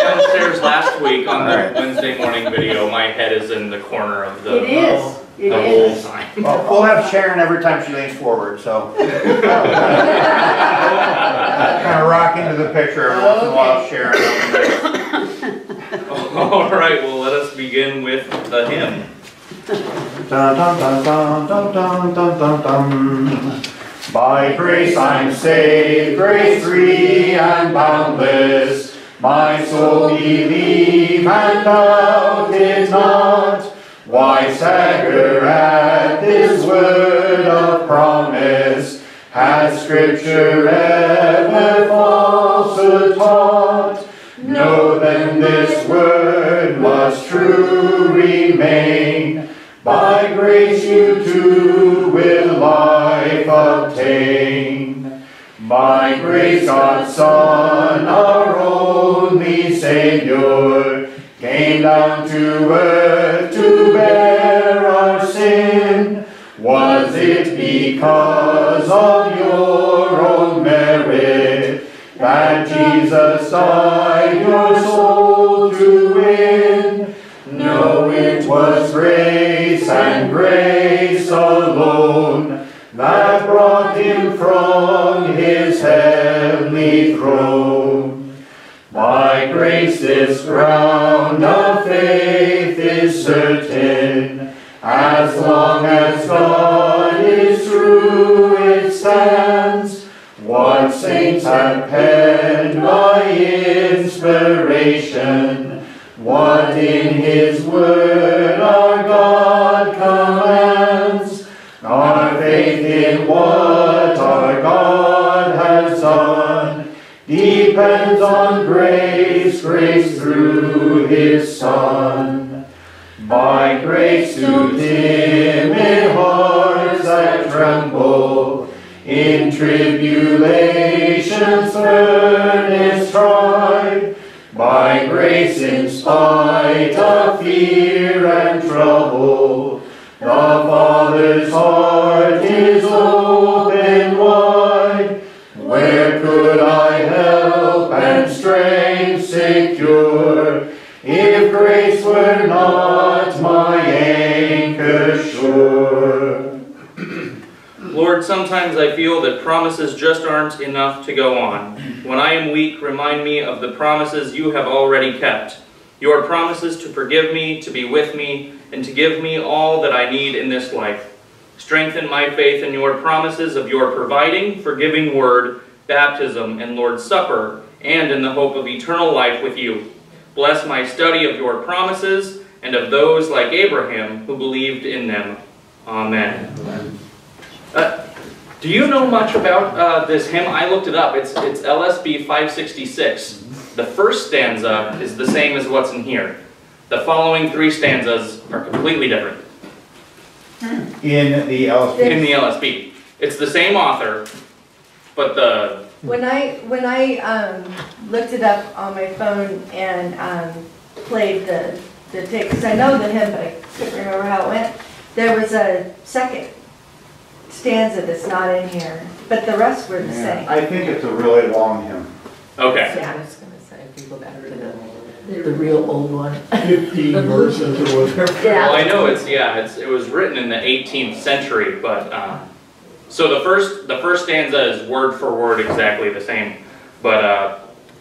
downstairs last week on the Wednesday morning video. My head is in the corner of the. It is, it The whole is. sign. Well, we'll have Sharon every time she leans forward, so kind of rock into the picture every once in a while, Sharon. All right, well, let us begin with the hymn. Dun, dun, dun, dun, dun, dun, dun, dun. By grace I'm saved, grace free and boundless. My soul believe and doubted not. Why stagger at this word of promise? Has Scripture ever falsehood taught? Know then this word must true remain. By grace By grace God's Son, our only Savior, came down to earth to bear our sin. Was it because of your own merit that Jesus died grace this ground of faith is certain, as long as God is true it stands. What saints have penned by inspiration, what in his word our God commands, our faith in what our God has done, depends on grace, grace through his Son. By grace to timid hearts that tremble, in tribulation's furnace tried, by grace in spite of fear and trouble, the Father's heart Lord, sometimes I feel that promises just aren't enough to go on. When I am weak, remind me of the promises you have already kept. Your promises to forgive me, to be with me, and to give me all that I need in this life. Strengthen my faith in your promises of your providing, forgiving word, baptism, and Lord's Supper, and in the hope of eternal life with you. Bless my study of your promises and of those like Abraham who believed in them. Amen. Uh, do you know much about uh, this hymn? I looked it up. It's, it's LSB 566. The first stanza is the same as what's in here. The following three stanzas are completely different In the LSB? in the LSB. It's the same author, but the When I, when I, um, looked it up on my phone and, um, played the, the tape, because I know the hymn, but I couldn't remember how it went, there was a second stanza that's not in here, but the rest were the Yeah, same. I think it's a really long hymn. okay. Yeah, I was gonna say, if you go back to the, the real old one. fifteen verses or whatever. Well, I know it's yeah, it's it was written in the 18th century, but um, so the first the first stanza is word for word exactly the same, but uh,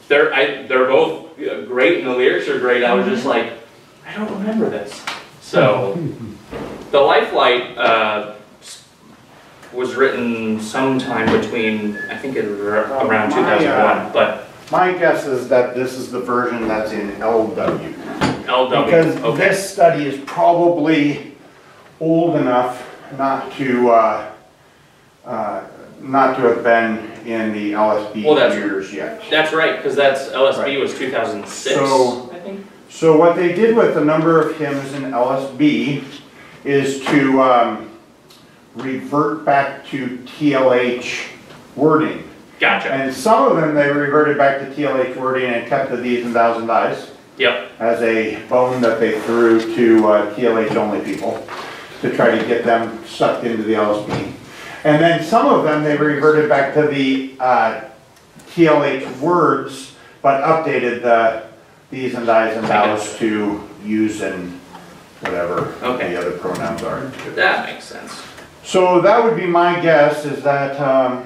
they're I, they're both uh, great and the lyrics are great. I was just like, I don't remember this. So the Lifelight uh, s- was written sometime between I think it was ar- around My, uh, 2001, but My guess is that this is the version that's in LW. LW. Because okay. this study is probably old enough not to, uh, uh, not to have been in the LSB Well, that's- years yet. That's right, because that's LSB Right. was 2006, So- I think. So what they did with a number of hymns in LSB is to um, revert back to TLH wording. Gotcha. And some of them, they reverted back to TLH wording and kept the these and thous and Yep. as a bone that they threw to uh, TLH only people to try to get them sucked into the LSB. And then some of them, they reverted back to the uh, TLH words, but updated the, these and thys and thous to use and whatever Okay. the other pronouns are. That makes sense. So that would be my guess, is that, um,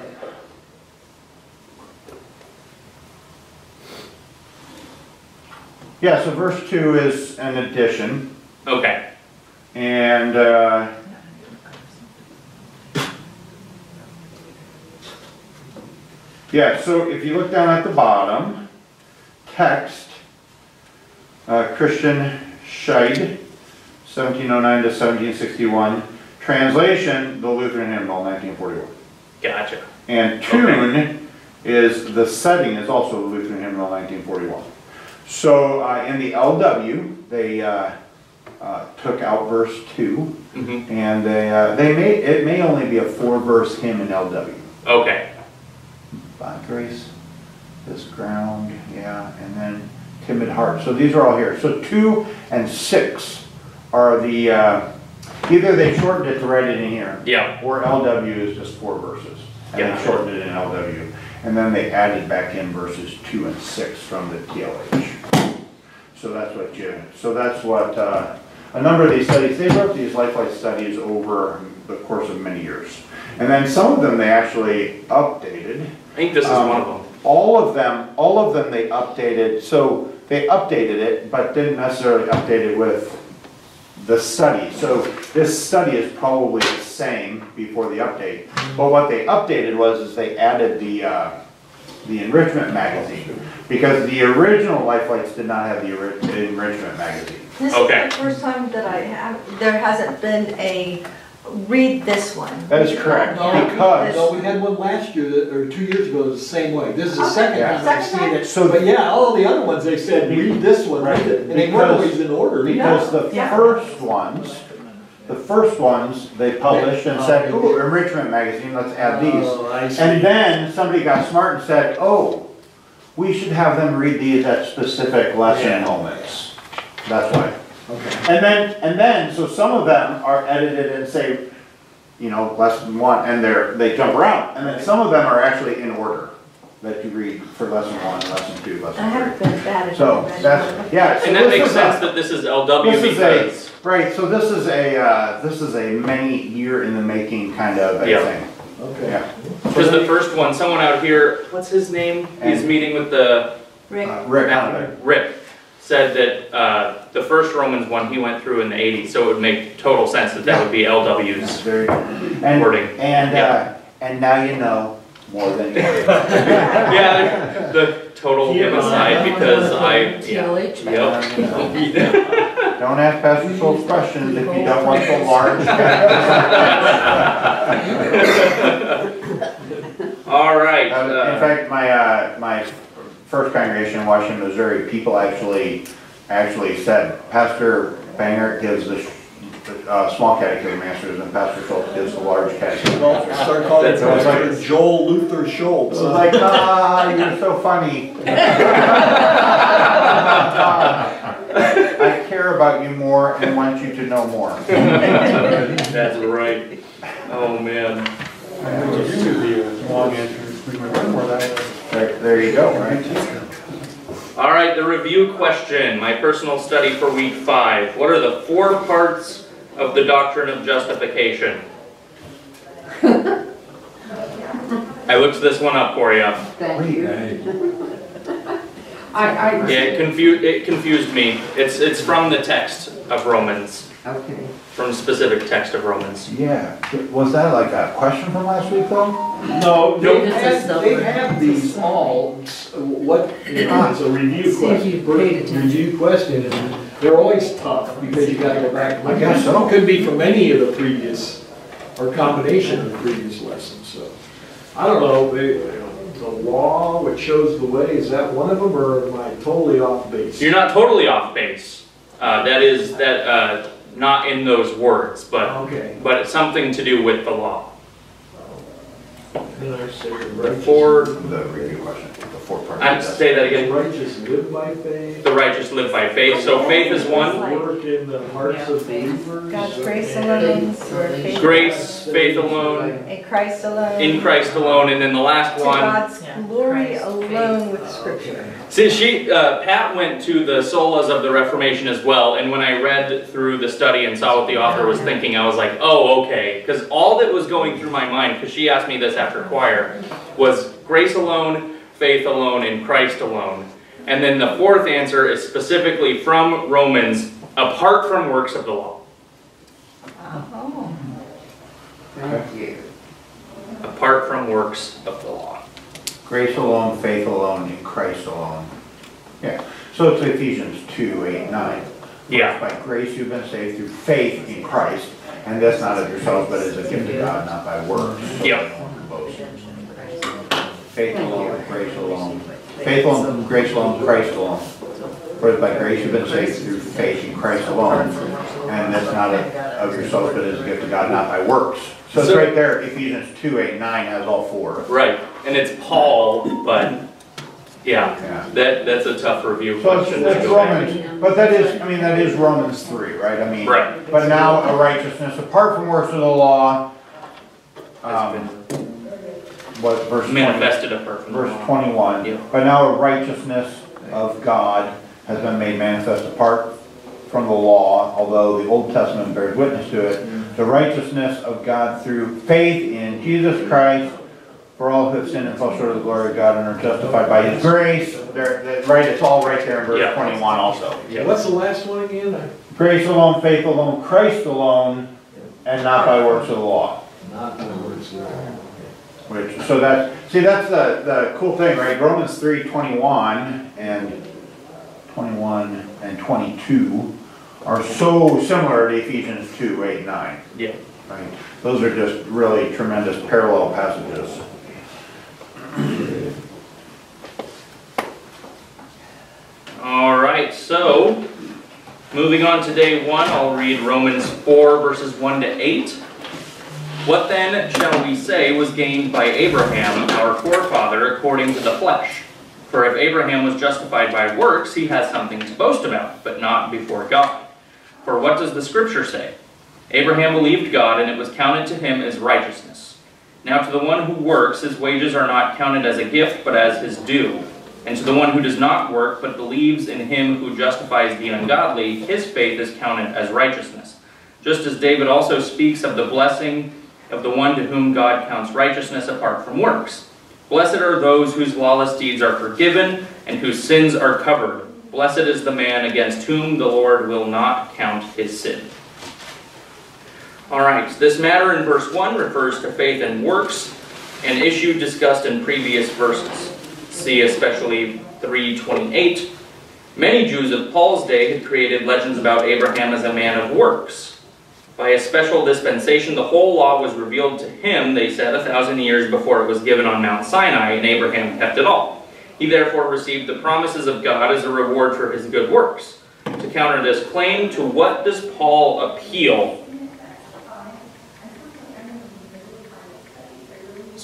yeah, so verse two is an addition, Okay, and, uh, yeah, so if you look down at the bottom, text, uh, Christian Scheid, seventeen oh nine to seventeen sixty-one, translation, the Lutheran hymnal, nineteen forty-one. gotcha. And tune is, the setting is also the Lutheran hymnal, 1941. So uh, in the LW, they uh, uh, took out verse two, hmm and they, uh, they may, it may only be a four-verse hymn in LW. Okay, By grace, this ground, yeah, and then timid heart. So these are all here. So two and six are the, uh, either they shortened it to write it in here, yeah, or LW is just four verses, and Yeah. they shortened it in LW. And then they added back in verses two and six from the TLH. So that's what you, so that's what, uh, a number of these studies, they wrote these LifeLight studies over the course of many years. And then some of them they actually updated. I think this is Um, one of them. All of them, all of them they updated, so they updated it, but didn't necessarily update it with the study. So this study is probably the same before the update. But what they updated was, is they added the, uh, the enrichment magazine. Because the original Life Lights did not have the enrichment magazine. This is Okay. the first time that I have, there hasn't been a, read this one. That is correct, Yeah, because- No, we had one last year, that- or two years ago, the same way. This is the Okay, second time I've second seen time? it. So- But yeah, all the other ones, they said, read this one, Right, and they weren't because- always in order. Because the Yeah. first ones, the first ones, they published and said, ooh, enrichment magazine, let's add these. Oh, I see. And then somebody got smart and said, oh, we should have them read these at specific lesson Yeah. moments. That's why. Okay. And then, and then, so some of them are edited and say, you know, lesson one, and they're, they jump around. And then some of them are actually in order that you read for lesson one, lesson two, lesson I haven't three. been bad at So it. that's, yeah. so And that makes is a- sense that this is LW This is a, right, so this is a, uh, this is a many year in the making kind of a Yeah. thing. Okay. Yeah. because the first one, someone out here, what's his name? He's meeting with the, Rick, Uh, Rick Rick, said that, uh, the first Romans one he went through in the eighties, so it would make total sense that that would be LW's Very good. And, wording. and, uh, and now you know more than you did. Yeah, the total Yeah. aside because I, yeah. TLH. Yep. Don't ask Pastor Schultz questions if you don't want the large. All right, Uh, In uh, fact, my, uh, my first congregation in Washington, Missouri, people actually, actually said, Pastor Banger gives the, uh, small catechism answers and Pastor Schultz gives the large catechism Well, answers. Start calling That's Pastor hilarious. Joel Luther Schultz. It's like, ah, you're so funny. I care about you more and want you to know more. that's right. Oh, man. There, there you go, right? All right, the review question, my personal study for week five. What are the four parts of the doctrine of justification? I looked this one up for you. Thank you. I, I. Yeah, it confused, it confused me. It's, it's from the text of Romans, Okay. From specific text of Romans. Yeah, was that like a question from last week though? No, they It's a have, they summary. have these all, what, you know, it's a review See if you question, paid attention. review question, and they're always tough, because you gotta go back. and look I guess at it. so. Could be from any of the previous, or combination of the previous lessons, so. I don't know, they, the law which shows the way, is that one of them, or am I totally off base? You're not totally off base. Uh, that is, that, uh, not in those words, but, Okay. but it's something to do with the law. Then I say The four, The review question. Four parts. I'd say that The again. righteous live by faith. The righteous live by faith. So faith is one. Work in the hearts of believers. God's grace and- alone, faith Grace, faith alone, in Christ alone. in Christ alone, and then the last To one. God's Yeah. glory Christ, alone faith with scripture. See, she, uh, Pat went to the solas of the Reformation as well, and when I read through the study and saw what the author was thinking, I was like, oh, okay. Because all that was going through my mind, because she asked me this after choir, was grace alone, faith alone, in Christ alone. And then the fourth answer is specifically from Romans, apart from works of the law. Oh. Apart from works of the law. Grace alone, faith alone, in Christ alone. Yeah, so it's Ephesians two, eight, nine. Yeah. By grace you've been saved through faith in Christ, and that's not of yourself, but is a gift of God, not by works. so Yeah. no one can boast. Faith alone, grace alone. Faith alone, grace alone, Christ alone. For by grace you've been saved through faith in Christ alone, and that's not of of yourselves, but is a gift of God, not by works. So it's So- right there, Ephesians two, eight, nine has all four. Right. And it's Paul, but yeah, Yeah. that, that's a tough review So question. it's back. Romans, but that is, I mean, that is Romans three, right? I mean. Right. But now a righteousness apart from works of the law, um, what, verse twenty, manifested apart from the verse law. twenty-one. Yeah. But now the righteousness of God has been made manifest apart from the law, although the Old Testament bears witness to it. Mm. The righteousness of God through faith in Jesus Christ for all who have sinned and fall short of the glory of God and are justified by his grace. There, that- right, it's all right there in verse Yeah. twenty-one also. Yeah. What's the last one again? Grace alone, faith alone, Christ alone, and not by works of the law. Not the words of the law. Which, so that, see, that's the, the cool thing, right? Romans three twenty-one and twenty-one and twenty-two are so similar to Ephesians two, eight, nine, Yeah. right? Those are just really tremendous parallel passages. All right, so moving on to day one, I'll read Romans 4 verses 1 to 8. What then shall we say was gained by Abraham, our forefather, according to the flesh? For if Abraham was justified by works, he has something to boast about, but not before God. For what does the scripture say? Abraham believed God, and it was counted to him as righteousness. Now to the one who works, his wages are not counted as a gift, but as his due. And to the one who does not work, but believes in him who justifies the ungodly, his faith is counted as righteousness. Just as David also speaks of the blessing of the one to whom God counts righteousness apart from works. Blessed are those whose lawless deeds are forgiven and whose sins are covered. Blessed is the man against whom the Lord will not count his sin. All right, this matter in verse 1 refers to faith and works, an issue discussed in previous verses. See especially 328. Many Jews of Paul's day had created legends about Abraham as a man of works. By a special dispensation, the whole law was revealed to him, they said, a thousand years before it was given on Mount Sinai, and Abraham kept it all. He therefore received the promises of God as a reward for his good works. To counter this claim, to what does Paul appeal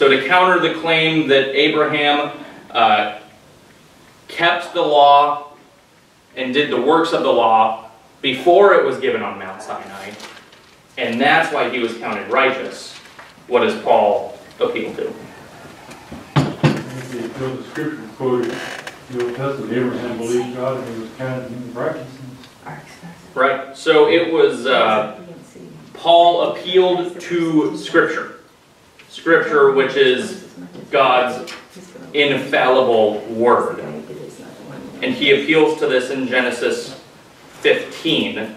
So to counter the claim that Abraham uh, kept the law and did the works of the law before it was given on Mount Sinai, and that's why he was counted righteous, what does Paul appeal to? The scripture quoted, the Old Testament, Abraham believed God and he was counted in righteousness. Right? So it was, uh, Paul appealed to Scripture. Scripture, which is God's infallible word. And he appeals to this in Genesis 15.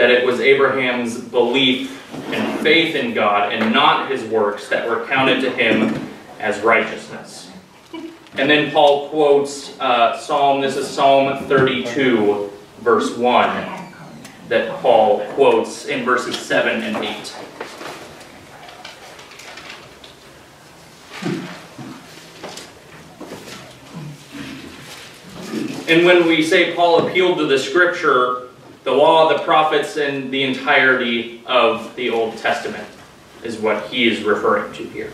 That it was Abraham's belief and faith in God and not his works that were counted to him as righteousness. And then Paul quotes uh, Psalm, this is Psalm 32, verse 1, that Paul quotes in verses 7 and 8. And when we say Paul appealed to the scripture, the law, the prophets, and the entirety of the Old Testament is what he is referring to here.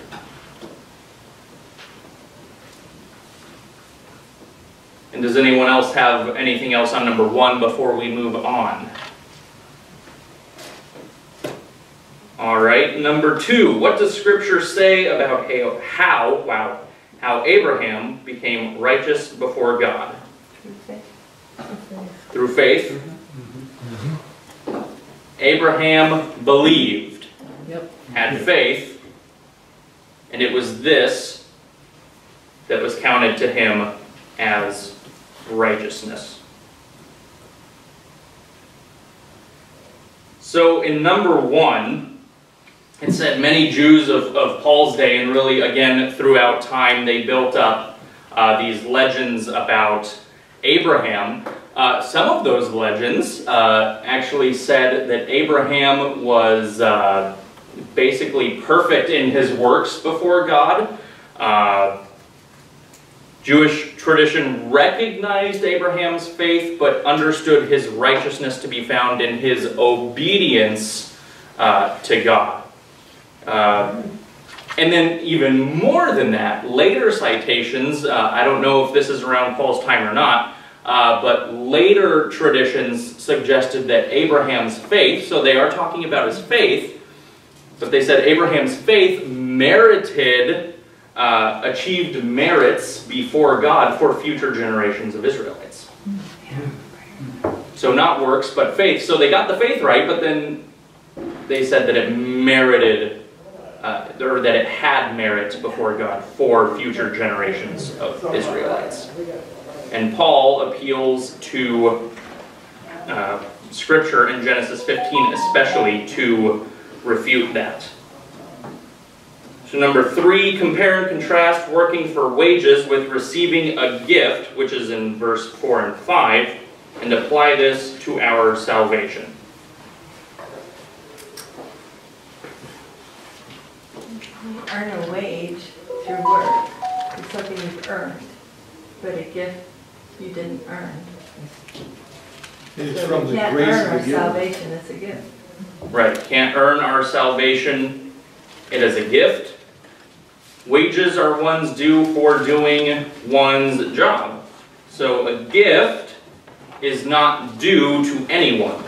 And does anyone else have anything else on number one before we move on? All right, number two, what does Scripture say about how, how wow, how Abraham became righteous before God? Through faith. Through faith. Mm-hmm. Abraham believed, Yep. had faith, and it was this that was counted to him as righteousness. So in number one, it said many Jews of, of Paul's day, and really again throughout time, they built up uh, these legends about Abraham. Uh, some of those legends uh, actually said that Abraham was uh, basically perfect in his works before God. Uh, Jewish tradition recognized Abraham's faith, but understood his righteousness to be found in his obedience uh, to God. And then, even more than that, later citations, uh, I don't know if this is around Paul's time or not, uh, but later traditions suggested that Abraham's faith, so they are talking about his faith, but they said Abraham's faith merited uh, achieved merits before God for future generations of Israelites. So not works, but faith. So they got the faith right, but then they said that it merited, uh, or that it had merit before God for future generations of Israelites. And Paul appeals to uh, Scripture in Genesis 15 especially to refute that. So number three, compare and contrast working for wages with receiving a gift, which is in verse 4 and 5, and apply this to our salvation. You earn a wage through work. It's something you've earned, but a gift you didn't earn. It's So from we the can't grace earn of our the giver. salvation, it's a gift. Right, can't earn our salvation. It is a gift. Wages are one's due for doing one's job. So a gift is not due to anyone.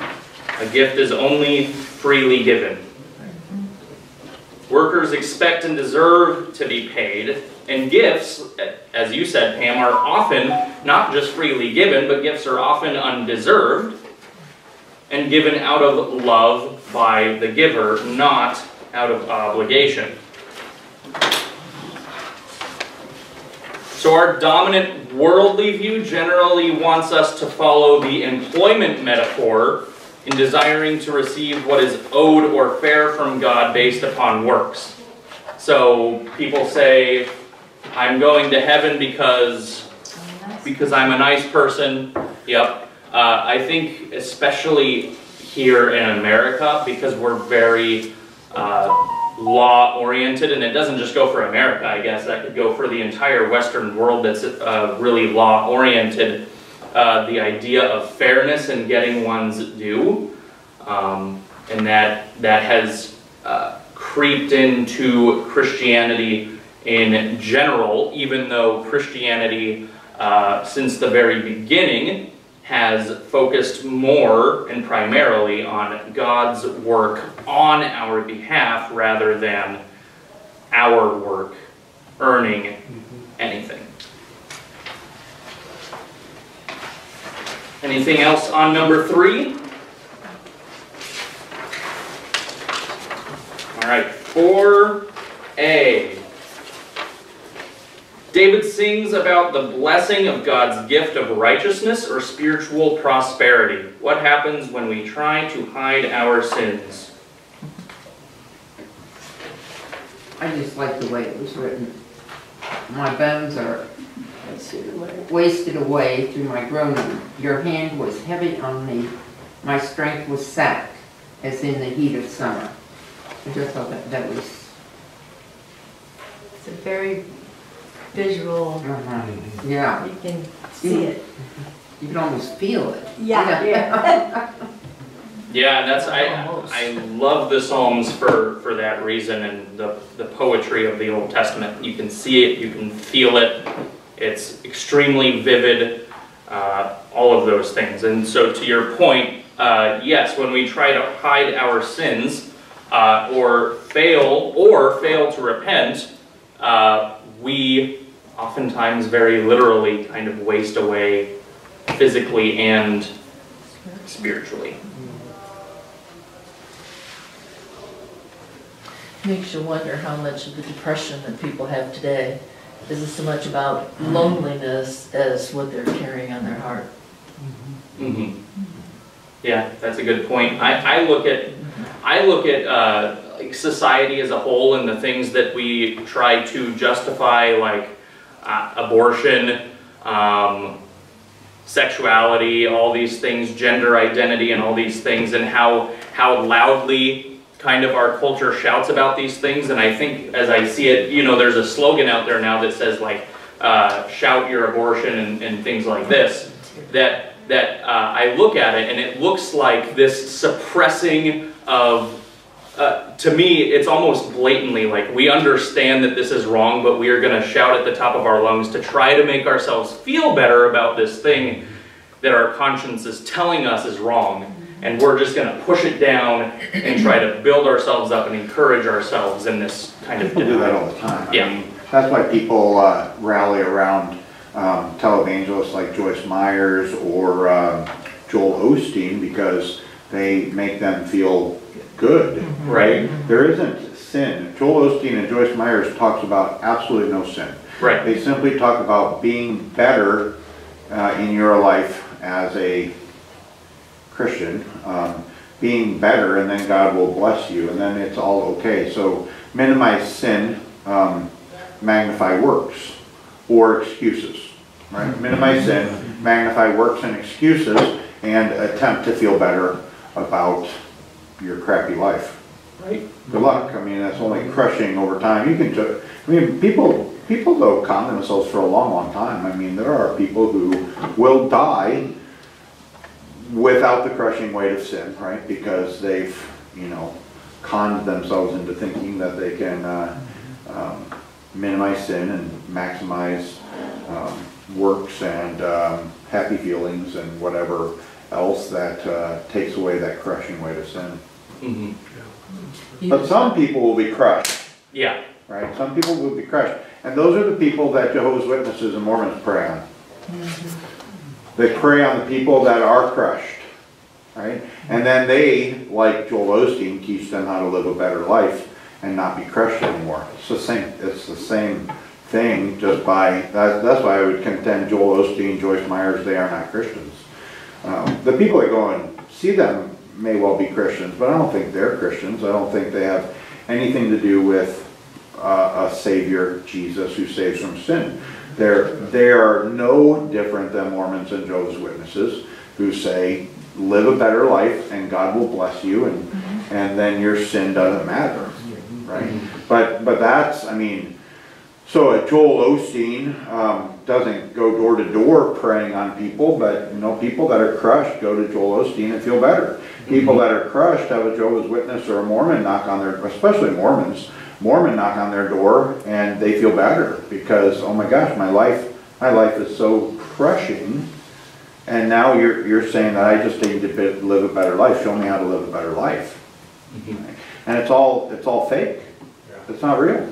A gift is only freely given. Workers expect and deserve to be paid, and gifts, as you said, Pam, are often not just freely given, but gifts are often undeserved and given out of love by the giver, not out of obligation. So our dominant worldly view generally wants us to follow the employment metaphor in desiring to receive what is owed or fair from God based upon works. So people say, I'm going to heaven because because I'm a nice person. Yep. Uh, I think especially here in America because we're very uh, law oriented, and it doesn't just go for America. I guess that could go for the entire Western world that's uh, really law oriented. Uh, the idea of fairness and getting one's due, um, and that that has uh, creeped into Christianity in general, even though Christianity, uh, since the very beginning, has focused more and primarily on God's work on our behalf rather than our work earning anything. Anything else on number three? All right, 4A. David sings about the blessing of God's gift of righteousness or spiritual prosperity. What happens when we try to hide our sins? I just like the way it was written. My bones are wasted away through my groaning. Your hand was heavy on me. My strength was sapped, as in the heat of summer. I just thought that, that was, It's a very visual, yeah, you can see it. you can almost feel it. Yeah, yeah. Yeah, that's I I love the Psalms for for that reason and the the poetry of the Old Testament. You can see it, you can feel it. It's extremely vivid. uh, all of those things. And so, to your point, uh, yes, when we try to hide our sins uh, or fail or fail to repent, uh, we oftentimes very literally kind of waste away physically and spiritually. Makes you wonder how much of the depression that people have today isn't so much about loneliness as what they're carrying on their heart. hmm Yeah, that's a good point. I, I look at I look at uh, like society as a whole and the things that we try to justify, like uh, abortion, um, sexuality, all these things, gender identity, and all these things, and how how loudly kind of our culture shouts about these things. And I think, as I see it, you know, there's a slogan out there now that says like, uh, "Shout your abortion" and, and things like this. That that uh, I look at it and it looks like this suppressing of. Uh, to me, it's almost blatantly like we understand that this is wrong, but we are going to shout at the top of our lungs to try to make ourselves feel better about this thing that our conscience is telling us is wrong. And we're just going to push it down and try to build ourselves up and encourage ourselves in this kind of People do that all the time. I Yeah. mean, That's why people uh, rally around um, televangelists like Joyce Meyers or um, Joel Osteen because they make them feel good, right? There isn't sin. Joel Osteen and Joyce Meyers talks about absolutely no sin. Right. They simply talk about being better uh, in your life as a Christian, um, being better, and then God will bless you, and then it's all okay. So minimize sin, um, magnify works, or excuses, right? Minimize sin, magnify works and excuses, and attempt to feel better about your crappy life. Right. Good luck. I mean, that's only crushing over time. You can, ju- I mean, people, people though con themselves for a long, long time. I mean, there are people who will die without the crushing weight of sin, right? Because they've, you know, conned themselves into thinking that they can uh, um, minimize sin and maximize um, works and um, happy feelings and whatever else that uh, takes away that crushing weight of sin. Hmm But some people will be crushed Yeah. right? Some people will be crushed. And those are the people that Jehovah's Witnesses and Mormons prey on. They prey on the people that are crushed, right? And then they, like Joel Osteen, teach them how to live a better life and not be crushed anymore. It's the same, it's the same thing, just by, that, that's why I would contend Joel Osteen, Joyce Meyers, they are not Christians. Um, the people that go and see them may well be Christians, but I don't think they're Christians. I don't think they have anything to do with uh, a Savior, Jesus, who saves from sin. They're, they are no different than Mormons and Jehovah's Witnesses who say, live a better life and God will bless you and, and then your sin doesn't matter, right? But, but that's, I mean, so Joel Osteen um, doesn't go door to door preying on people, but you know, people that are crushed go to Joel Osteen and feel better. People that are crushed have a Jehovah's Witness or a Mormon knock on their, door, especially Mormons, Mormon knock on their door and they feel better because oh my gosh, my life, my life is so crushing. And now you're, you're saying that I just need to be- live a better life. Show me how to live a better life. Mm-hmm. And it's all, it's all fake. It's not real.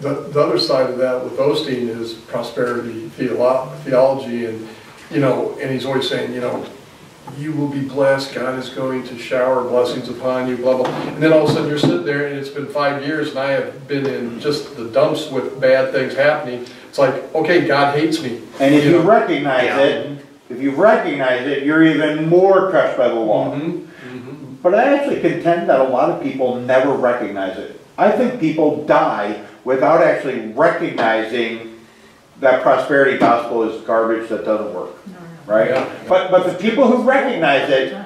The, the other side of that with Osteen is prosperity theolo- theology and, you know, and he's always saying, you know, you will be blessed, God is going to shower blessings upon you, blah, blah. And then all of a sudden you're sitting there and it's been five years and I have been in just the dumps with bad things happening. It's like, okay, God hates me. And if you know. recognize Yeah. it, if you recognize it, you're even more crushed by the law. Mhm, mhm. But I actually contend that a lot of people never recognize it. I think people die without actually recognizing that prosperity gospel is garbage that doesn't work, right? Yeah. But, but the people who recognize it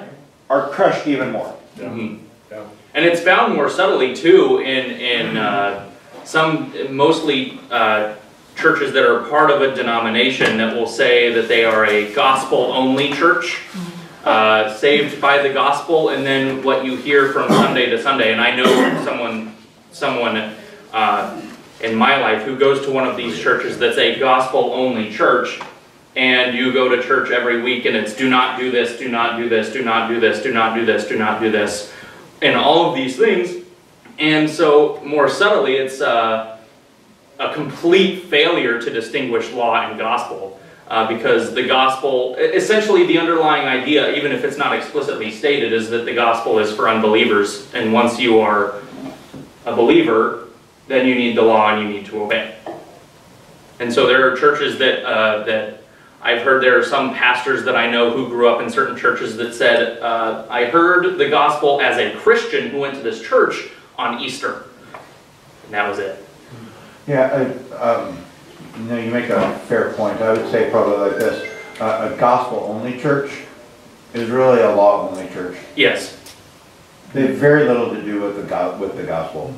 are crushed even more. Mhm. Yeah. And it's found more subtly too in in uh, some mostly uh, churches that are part of a denomination that will say that they are a gospel-only church, uh, saved by the gospel, and then what you hear from Sunday to Sunday. And I know someone someone uh, in my life who goes to one of these churches that's a gospel-only church, and you go to church every week and it's do not do this, do not do this, do not do this, do not do this, do not do this, and all of these things. And so, more subtly, it's uh, a complete failure to distinguish law and gospel. Uh, because the gospel, essentially the underlying idea, even if it's not explicitly stated, is that the gospel is for unbelievers. And once you are a believer, then you need the law and you need to obey. And so there are churches that, uh, that I've heard there are some pastors that I know who grew up in certain churches that said, uh, I heard the gospel as a Christian who went to this church on Easter. And that was it. Yeah, uh, um, you know, you make a fair point. I would say probably like this. Uh, A gospel-only church is really a law-only church. Yes. They have very little to do with the go, with the gospel.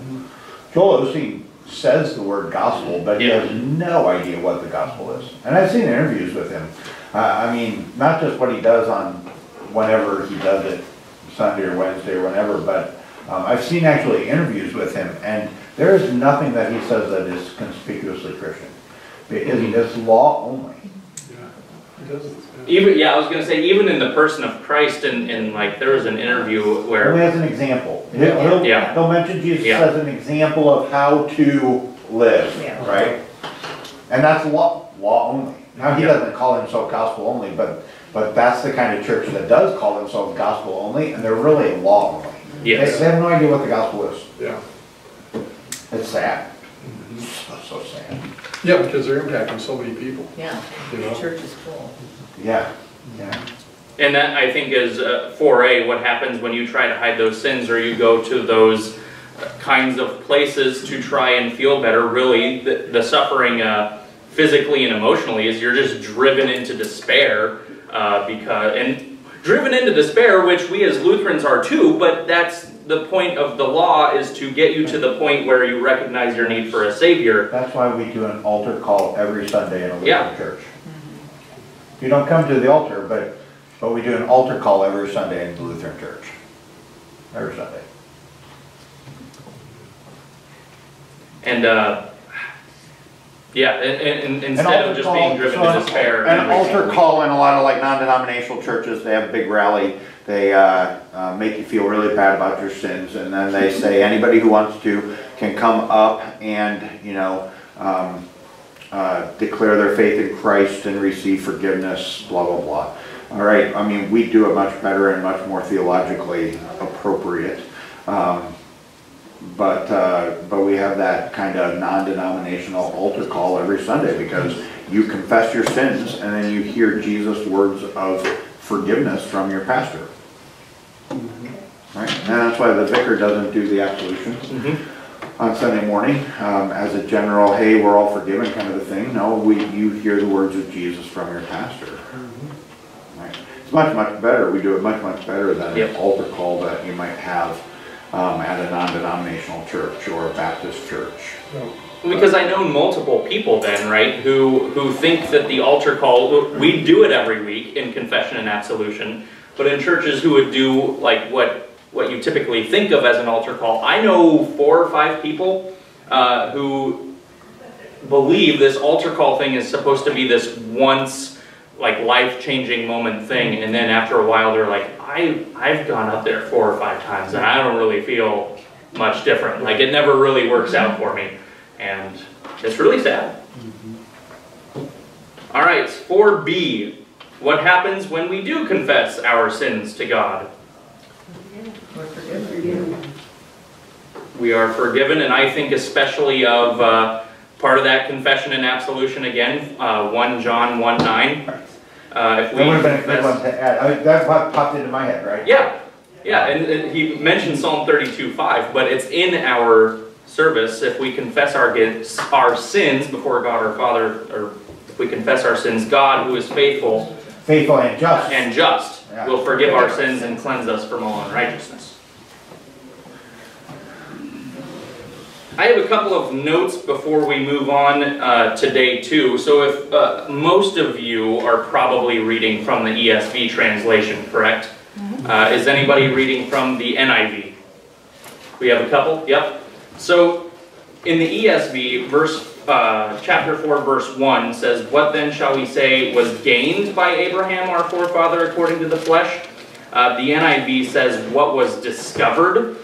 Joel Osteen says the word gospel, but he Yeah. has no idea what the gospel is. And I've seen interviews with him. Uh, I mean, not just what he does on whenever he does it, Sunday or Wednesday or whenever, but um, I've seen actually interviews with him, and there is nothing that he says that is conspicuously Christian. Because he does law only. It doesn't, Even, yeah, I was gonna say, even in the person of Christ, and, and like, there was an interview Only where, as an example. He'll, he'll- Yeah. he'll mention Jesus Yeah. as an example of how to live, Yeah. right? And that's law, law only. Now, he Yeah. doesn't call himself gospel only, but, but that's the kind of church that does call themselves gospel only, and they're really law only. They, they have no idea what the gospel is. yeah. It's sad. Mm-hmm. So, so sad. Yeah, because they're impacting so many people, Yeah, you the know? church is full. Yeah, yeah. and that, I think, is four A, what happens when you try to hide those sins, or you go to those uh, kinds of places to try and feel better, really, the, the suffering, uh, physically and emotionally, is you're just driven into despair, uh, because, and driven into despair, which we as Lutherans are too, but that's the point of the law, is to get you to the point where you recognize your need for a savior, That's why we do an altar call every Sunday in a Yeah. Lutheran church. You don't come to the altar, but, but we do an altar call every Sunday in the Lutheran church. Every Sunday. And, uh, yeah, and, and, and instead of just being driven so to despair. An every altar call in a lot of like non-denominational churches, they have a big rally. They, uh, uh, make you feel really bad about your sins, and then they say, anybody who wants to can come up and, you know, um, uh, declare their faith in Christ and receive forgiveness, blah, blah, blah. All right, I mean, we do it much better and much more theologically appropriate. Um, But, uh, but we have that kind of non-denominational altar call every Sunday because you confess your sins and then you hear Jesus' words of forgiveness from your pastor. Right? And that's why the vicar doesn't do the absolution Mhm. on Sunday morning um, as a general, hey, we're all forgiven kind of a thing. No, we, you hear the words of Jesus from your pastor. Right? It's much, much better. We do it much, much better than an altar call that you might have um, at a non-denominational church or a Baptist church. Because I know multiple people then, right, who, who think that the altar call, we do it every week in confession and absolution, but in churches who would do like what, what you typically think of as an altar call, I know four or five people uh, who believe this altar call thing is supposed to be this once, like life-changing moment thing, and then after a while they're like, I, I've gone up there four or five times and I don't really feel much different. Like it never really works out for me. And it's really sad. All right, 4B. What happens when we do confess our sins to God? We're forgiven. We are forgiven, and I think especially of uh, part of that confession and absolution again, uh, 1 John 1 9. Uh, if we That would have been a good one to add. I mean, that pop- popped into my head, right? Yeah, yeah, and, and he mentioned Psalm 32 5, but it's in our service. If we confess our, our sins before God our Father, or if we confess our sins, God, who is faithful Faithful and just. and just, Yeah. will forgive our sins and cleanse us from all unrighteousness. I have a couple of notes before we move on uh, to day two. So, if uh, most of you are probably reading from the ESV translation, correct? Uh, is anybody reading from the NIV? We have a couple? Yep. So, in the ESV, verse uh, chapter 4, verse 1 says, What then shall we say was gained by Abraham, our forefather, according to the flesh? Uh, the NIV says, What was discovered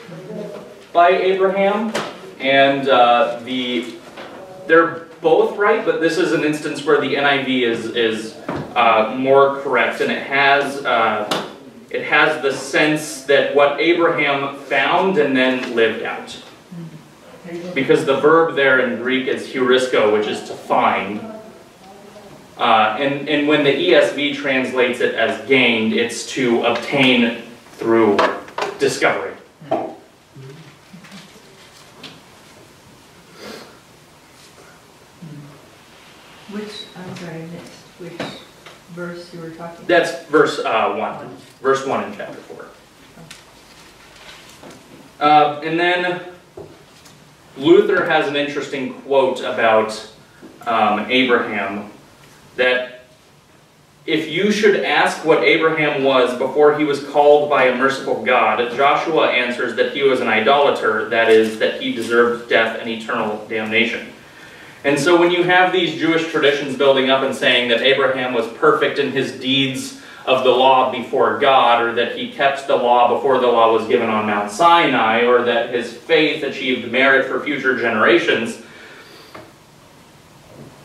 by Abraham. And uh, the they're both right, but this is an instance where the NIV is is uh, more correct, and it has uh, it has the sense that what Abraham found and then lived out. Because the verb there in Greek is heurisko, which is to find. Uh, and, and when the ESV translates it as gained, it's to obtain through discovery. Which, I'm sorry, missed which verse you were talking about. That's verse uh, 1, verse 1 in chapter 4. Uh, and then Luther has an interesting quote about um, Abraham that if you should ask what Abraham was before he was called by a merciful God, Joshua answers that he was an idolater, that is, that he deserved death and eternal damnation. And so when you have these Jewish traditions building up and saying that Abraham was perfect in his deeds of the law before God, or that he kept the law before the law was given on Mount Sinai, or that his faith achieved merit for future generations,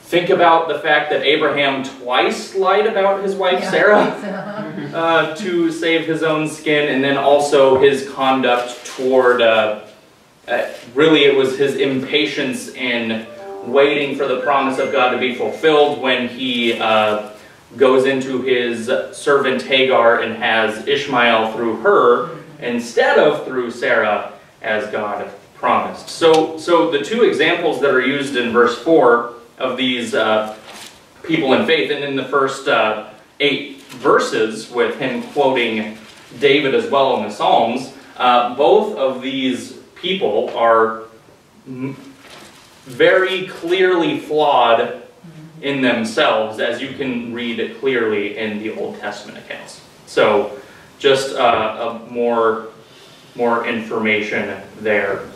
think about the fact that Abraham twice lied about his wife Yeah. Sarah uh, to save his own skin, and then also his conduct toward, uh, uh, really it was his impatience in waiting for the promise of God to be fulfilled when he uh, goes into his servant Hagar and has Ishmael through her instead of through Sarah as God promised. So, so the two examples that are used in verse 4 of these uh, people in faith, and in the first uh, eight verses with him quoting David as well in the Psalms, uh, both of these people are very clearly flawed in themselves, as you can read clearly in the Old Testament accounts. So, just uh, a more more information there.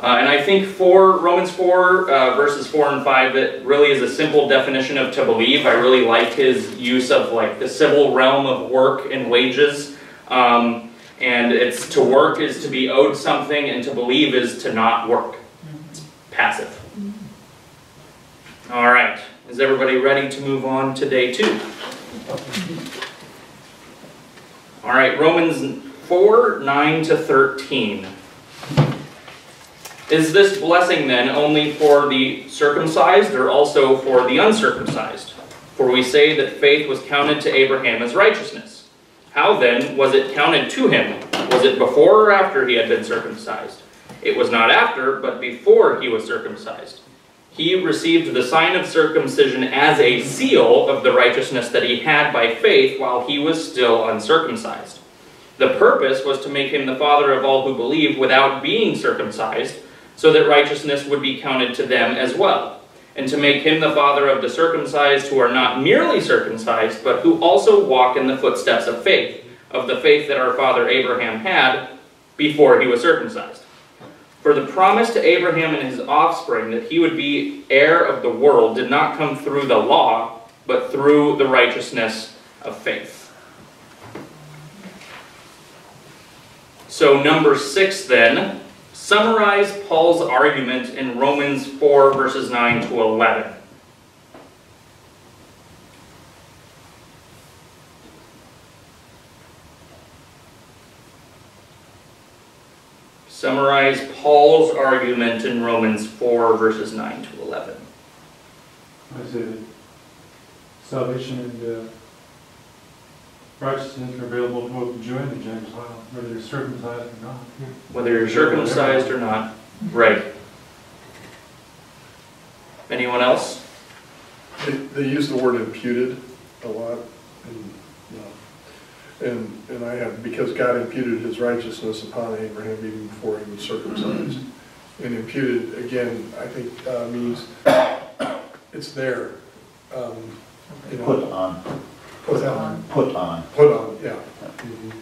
Uh, and I think for Romans 4, uh, verses 4 and 5, that really is a simple definition of to believe. I really like his use of like the civil realm of work and wages. Um, and it's to work is to be owed something, and to believe is to not work. It's passive. All right. Is everybody ready to move on to day two? All right, Romans 4 9 to 13. Is this blessing then only for the circumcised or also for the uncircumcised? For we say that faith was counted to Abraham as righteousness. How then was it counted to him? Was it before or after he had been circumcised? It was not after, but before he was circumcised. He received the sign of circumcision as a seal of the righteousness that he had by faith while he was still uncircumcised. The purpose was to make him the father of all who believe without being circumcised, so that righteousness would be counted to them as well, and to make him the father of the circumcised who are not merely circumcised, but who also walk in the footsteps of faith, of the faith that our father Abraham had before he was circumcised. For the promise to Abraham and his offspring that he would be heir of the world did not come through the law, but through the righteousness of faith. So, number six, then, summarize Paul's argument in Romans 4, verses 9 to 11. Summarize Paul's argument in Romans 4, verses 9 to 11. I say salvation and uh, righteousness are available to both the Jew and the Gentile, whether they're circumcised or not. Whether you're circumcised or not. Right. Anyone else? They, they use the word imputed a lot, and, and, and I have, because God imputed his righteousness upon Abraham even before he was circumcised. And imputed, again, I think, uh, means it's there, um, you know. Put on, Put on. put on. Put on, yeah. Mhm.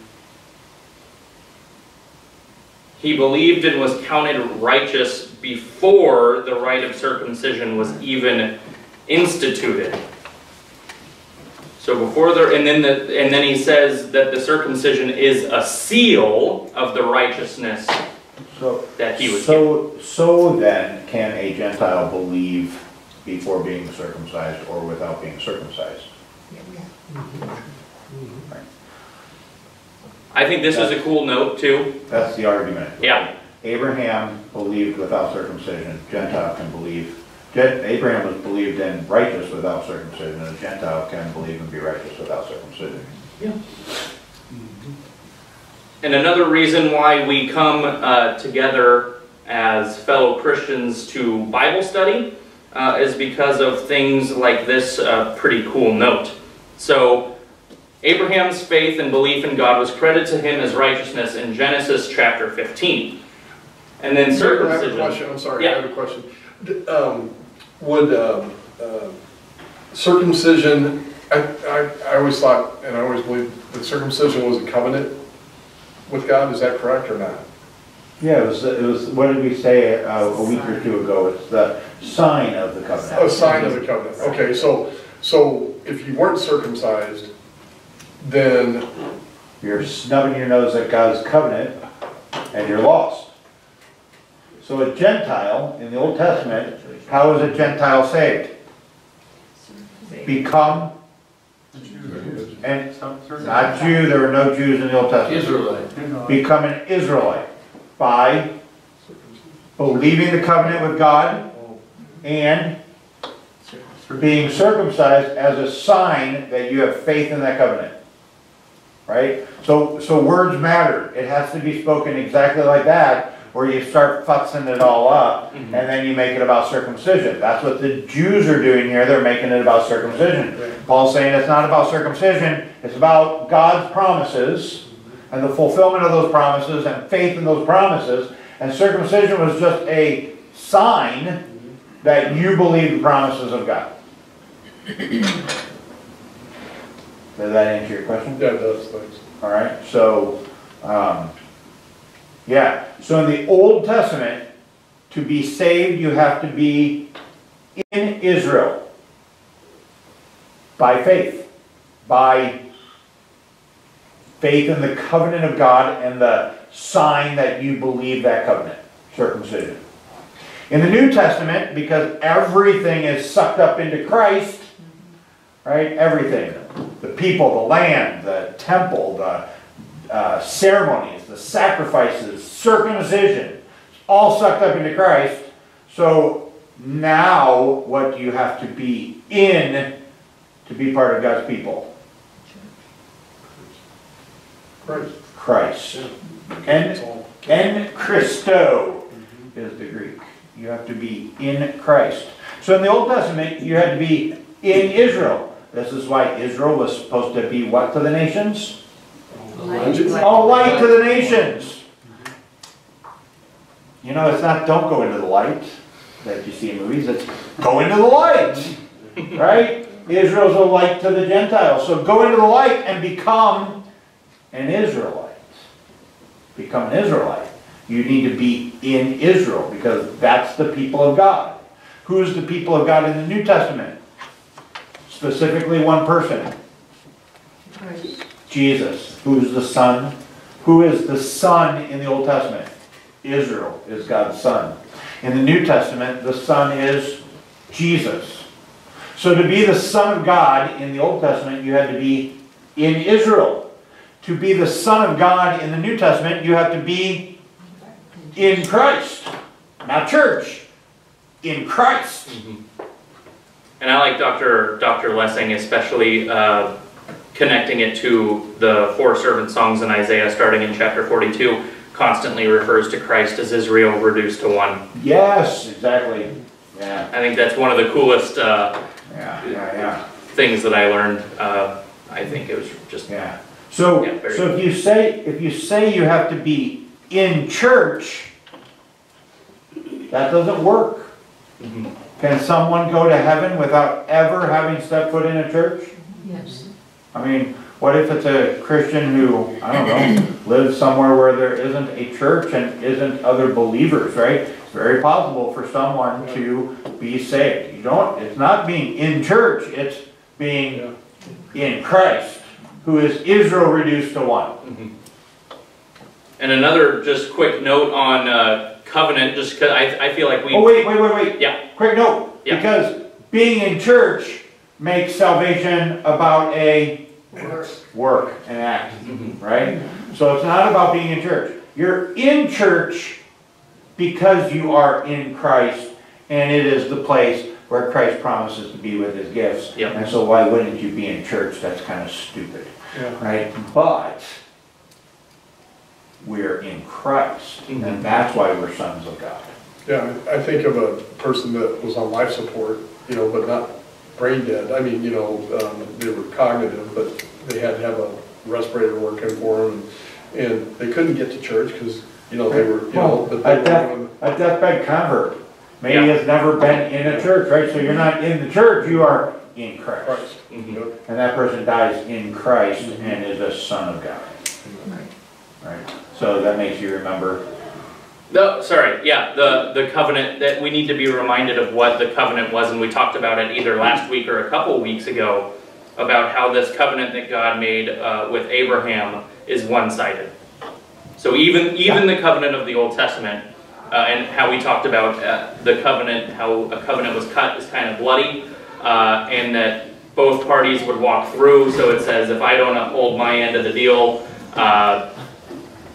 He believed and was counted righteous before the rite of circumcision was even instituted. So before there, and then the, and then he says that the circumcision is a seal of the righteousness So, that he was given. so, so then, can a Gentile believe before being circumcised or without being circumcised? I think this is a cool note too. That's the argument. Yeah. Abraham believed without circumcision, Gentile can believe, Abraham was believed in righteous without circumcision, and a Gentile can believe and be righteous without circumcision. Yeah. And another reason why we come uh, together as fellow Christians to Bible study uh, is because of things like this uh, pretty cool note. So, Abraham's faith and belief in God was credited to him as righteousness in Genesis chapter 15. And then I have a circumcision. question, I'm sorry, I Yeah. have a question. Um, Would um, uh, circumcision, I, I, I always thought, and I always believed that circumcision was a covenant with God, is that correct or not? Yeah, it was, it was, what did we say uh, a week or two ago? It's the sign of the covenant. A sign of the covenant, okay, so, so if you weren't circumcised, then, You're snubbing your nose at God's covenant, and you're lost. So a Gentile, in the Old Testament, how is a Gentile saved? Become, and not Jew, there were no Jews in the Old Testament. Israelite. Become an Israelite by believing the covenant with God and being circumcised as a sign that you have faith in that covenant. Right? So, so words matter. It has to be spoken exactly like that, where you start futzing it all up, and then you make it about circumcision. That's what the Jews are doing here, they're making it about circumcision. Paul's saying it's not about circumcision, it's about God's promises, and the fulfillment of those promises, and faith in those promises. And circumcision was just a sign that you believe the promises of God. Does that answer your question? yeah, those things. All right, so, um, yeah, so in the Old Testament, to be saved, you have to be in Israel by faith, by faith in the covenant of God and the sign that you believe that covenant, circumcision. In the New Testament, because everything is sucked up into Christ, right, everything, the people, the land, the temple, the uh, ceremonies, the sacrifices, circumcision, all sucked up into Christ. So now what do you have to be in to be part of God's people? Right. Christ. And, and Christo is the Greek. You have to be in Christ. So in the Old Testament, you had to be in Israel. This is why Israel was supposed to be what to the nations? A light to the nations. You know, it's not don't go into the light that you see in movies, it's go into the light. Right? Israel's a light to the Gentiles. So go into the light and become an Israelite. Become an Israelite. You need to be in Israel because that's the people of God. Who's the people of God in the New Testament? Specifically one person. Jesus, who's the Son. Who is the Son in the Old Testament? Israel is God's Son. In the New Testament, the Son is Jesus. So to be the Son of God in the Old Testament, you had to be in Israel. To be the Son of God in the New Testament, you have to be in Christ. Not church. In Christ. And I like Dr. Dr. Lessing, especially uh, connecting it to the four servant songs in Isaiah, starting in chapter 42, constantly refers to Christ as Israel reduced to one. Yes, exactly. Yeah, I think that's one of the coolest uh, yeah, yeah, yeah. things that I learned. Uh, I think it was just Yeah. So, Yeah, very so if you say, if you say you have to be in church, that doesn't work. Mhm. Can someone go to heaven without ever having stepped foot in a church? Yes. I mean, what if it's a Christian who, I don't know, lives somewhere where there isn't a church and isn't other believers, right? It's very possible for someone to be saved. You don't, it's not being in church, it's being in Christ, who is Israel reduced to one. And another just quick note on uh, covenant, just because I, I feel like we. Oh, wait, wait, wait, wait. Yeah. Quick note, Yeah. because being in church makes salvation about a work, and act, Mhm. right? So it's not about being in church. You're in church because you are in Christ, and it is the place where Christ promises to be with his gifts. Yep. And so why wouldn't you be in church? That's kind of stupid, right? But we're in Christ, Mhm. and that's why we're sons of God. Yeah, I think of a person that was on life support, you know, but not brain dead. I mean, you know, um, they were cognitive, but they had to have a respirator working for them. And they couldn't get to church because, you know, they were, you know, but they A were death, doing- a deathbed convert, maybe Yeah. has never been in a church, right? So you're not in the church, you are in Christ. Christ. Mhm. And that person dies in Christ and is a son of God. Right? So that makes you remember, No, sorry, yeah, the, the covenant, that we need to be reminded of what the covenant was, and we talked about it either last week or a couple weeks ago, about how this covenant that God made uh, with Abraham is one-sided. So even, even the covenant of the Old Testament, uh, and how we talked about uh, the covenant, how a covenant was cut is kind of bloody, uh, and that both parties would walk through, so it says, if I don't uphold my end of the deal, uh,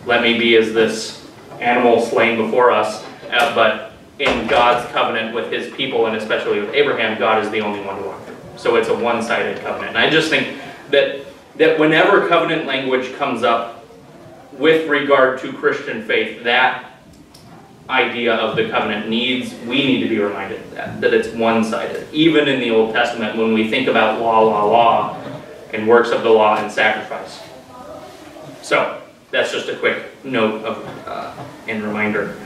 let me be as this animal slain before us, uh, but in God's covenant with his people, and especially with Abraham, God is the only one to walk through. So it's a one-sided covenant. And I just think that, that whenever covenant language comes up with regard to Christian faith, that idea of the covenant needs, we need to be reminded that, that it's one-sided. Even in the Old Testament, when we think about law, law, law, and works of the law and sacrifice. So, that's just a quick note of, uh, and reminder.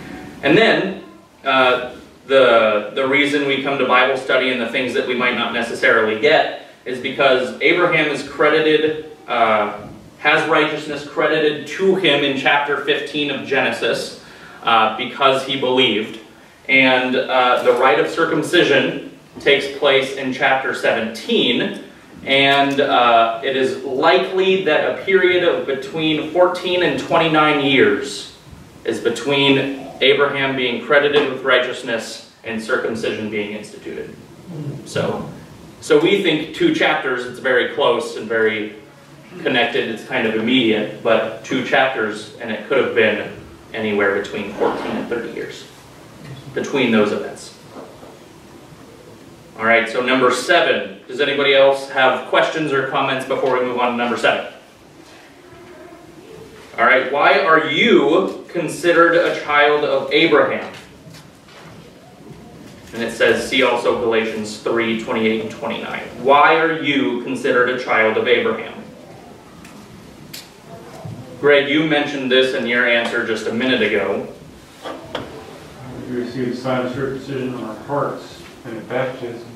And then, uh, the, the reason we come to Bible study and the things that we might not necessarily get is because Abraham is credited, uh, has righteousness credited to him in chapter 15 of Genesis uh, because he believed. And uh, the rite of circumcision takes place in chapter 17. And uh, it is likely that a period of between 14 and 29 years is between Abraham being credited with righteousness and circumcision being instituted. So, so we think two chapters, it's very close and very connected, it's kind of immediate, but two chapters, and it could have been anywhere between 14 and 30 years between those events. All right, so number seven. Does anybody else have questions or comments before we move on to number seven? All right, why are you considered a child of Abraham? And it says, see also Galatians 3 28 and 29. Why are you considered a child of Abraham? Greg, you mentioned this in your answer just a minute ago. We receive the sign of circumcision on our hearts and in baptism.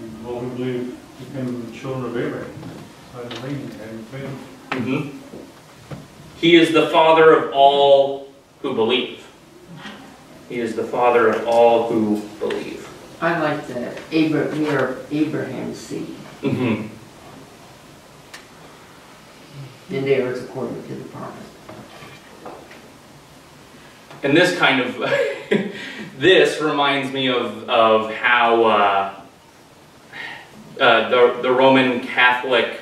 And all who believe become children of Abraham. By the leading, having faith. Mhm. He is the father of all who believe. He is the father of all who believe. I like that, Abra, we are Abraham's seed, Mhm. and heirs according to the promise. And this kind of, this reminds me of, of how uh, uh, the, the Roman Catholic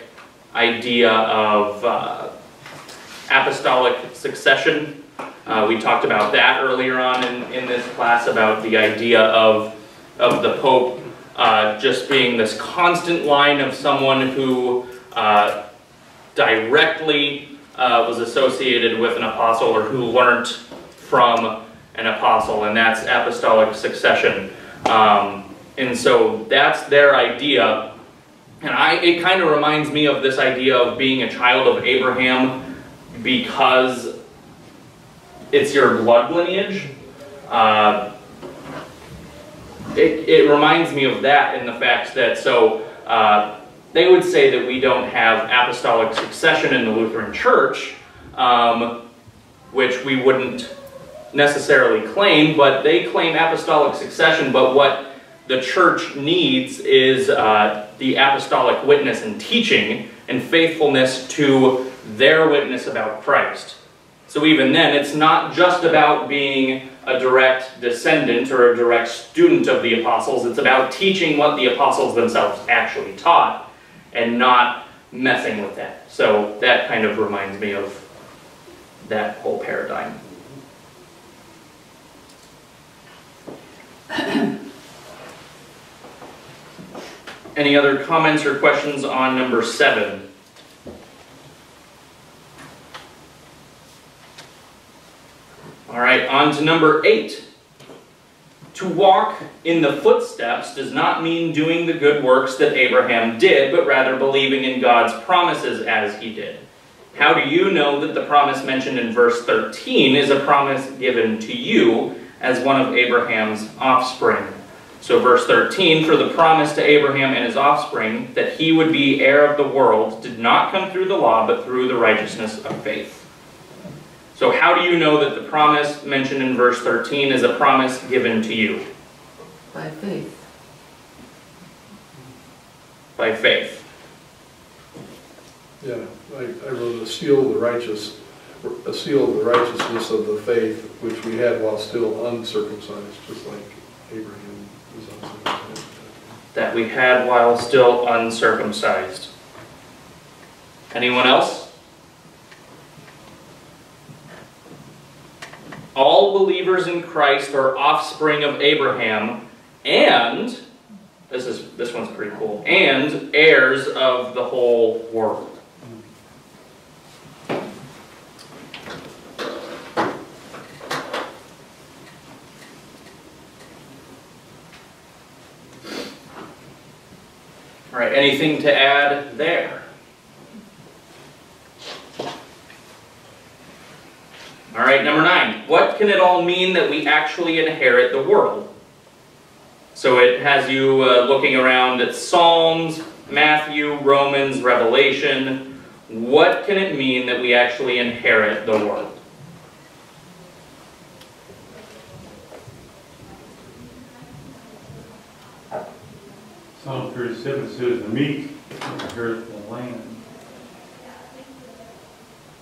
idea of uh, apostolic succession. Uh, we talked about that earlier on in, in this class about the idea of, of the Pope uh, just being this constant line of someone who uh, directly was associated with an apostle or who learned from an apostle, and that's apostolic succession. Um, and so that's their idea. And I, it kind of reminds me of this idea of being a child of Abraham because it's your blood lineage. Uh, it, it reminds me of that in the fact that, so uh, they would say that we don't have apostolic succession in the Lutheran Church, um, which we wouldn't necessarily claim, but they claim apostolic succession. But what the church needs is uh, the apostolic witness and teaching and faithfulness to their witness about Christ. So even then, it's not just about being a direct descendant or a direct student of the apostles. It's about teaching what the apostles themselves actually taught and not messing with that. So that kind of reminds me of that whole paradigm. Any other comments or questions on number seven? All right, on to number eight. To walk in the footsteps does not mean doing the good works that Abraham did, but rather believing in God's promises as he did. How do you know that the promise mentioned in verse 13 is a promise given to you as one of Abraham's offspring? So, verse 13 For the promise to Abraham and his offspring that he would be heir of the world did not come through the law, but through the righteousness of faith. So, how do you know that the promise mentioned in verse 13 is a promise given to you? By faith. By faith. Yeah, I, I wrote a seal of the righteous, a seal of the righteousness of the faith which we had while still uncircumcised, just like Abraham was uncircumcised. That we had while still uncircumcised. Anyone else? All believers in Christ are offspring of Abraham and this is this one's pretty cool and heirs of the whole world. Anything to add there? All right, number nine. What can it all mean that we actually inherit the world? So it has you uh, looking around at Psalms, Matthew, Romans, Revelation. What can it mean that we actually inherit the world? Psalm thirty-seven says, the meek inherit the land.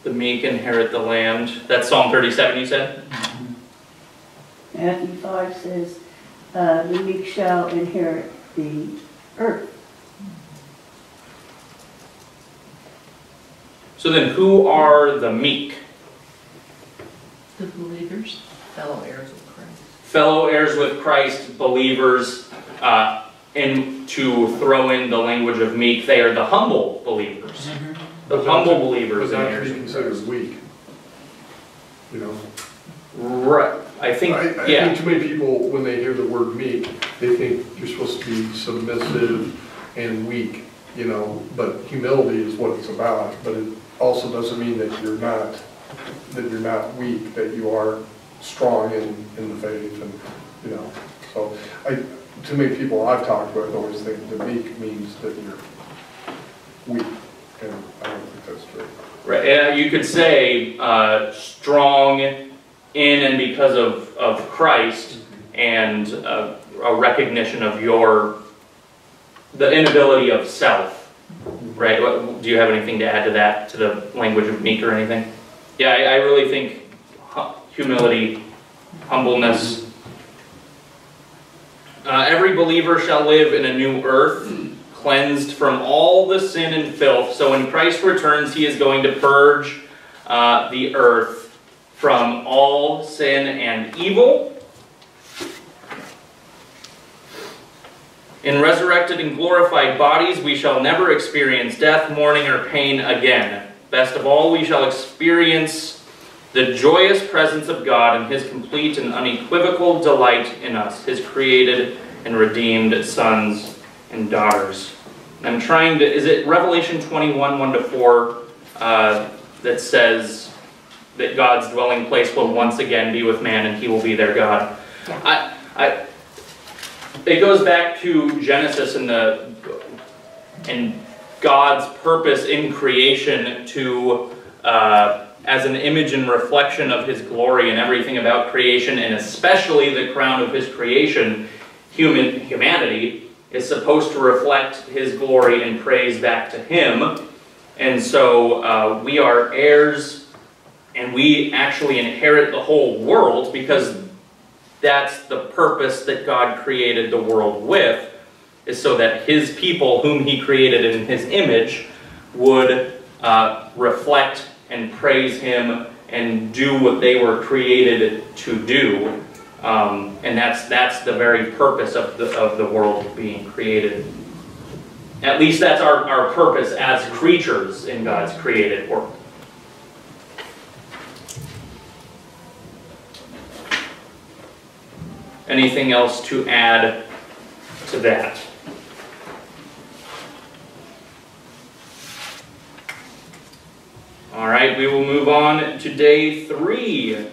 The meek inherit the land. That's Psalm 37, you said? Matthew 5 says, uh, the meek shall inherit the earth. So then, who are the meek? The believers, fellow heirs of Christ. fellow heirs with Christ, believers, uh, and to throw in the language of meek, they are the humble believers. Mm-hmm. The But humble to- believers But and not to heirs be of considered weak. You know? Right, I think, I, I yeah, think too many people, when they hear the word meek, they think you're supposed to be submissive and weak, you know? But humility is what it's about, but it also doesn't mean that you're not, that you're not weak, that you are strong in, in the faith and, you know? So I, too many people I've talked with always think the meek means that you're weak, and I don't think that's true. right, yeah, you could say, uh, strong in and because of, of Christ, and uh, a recognition of your, the inability of self, right? What- Do you have anything to add to that, to the language of meek or anything? Yeah, I, I really think hu- humility, humbleness. Uh, every believer shall live in a new earth, cleansed from all the sin and filth. So when Christ returns, he is going to purge uh, the earth from all sin and evil. In resurrected and glorified bodies, we shall never experience death, mourning, or pain again. Best of all, we shall experience the joyous presence of God and His complete and unequivocal delight in us, His created and redeemed sons and daughters. I'm trying to, is it Revelation 21, 1 to 4, uh, that says that God's dwelling place will once again be with man and He will be their God? I, I, it goes back to Genesis and the and God's purpose in creation to uh, as an image and reflection of his glory and everything about creation, and especially the crown of his creation, human humanity, is supposed to reflect his glory and praise back to him. And so uh, we are heirs and we actually inherit the whole world because that's the purpose that God created the world with, is so that his people, whom he created in his image, would uh, reflect and praise him and do what they were created to do. Um, and that's, that's the very purpose of the, of the world being created. At least that's our, our purpose as creatures in God's created world. Anything else to add to that? All right, we will move on to day three.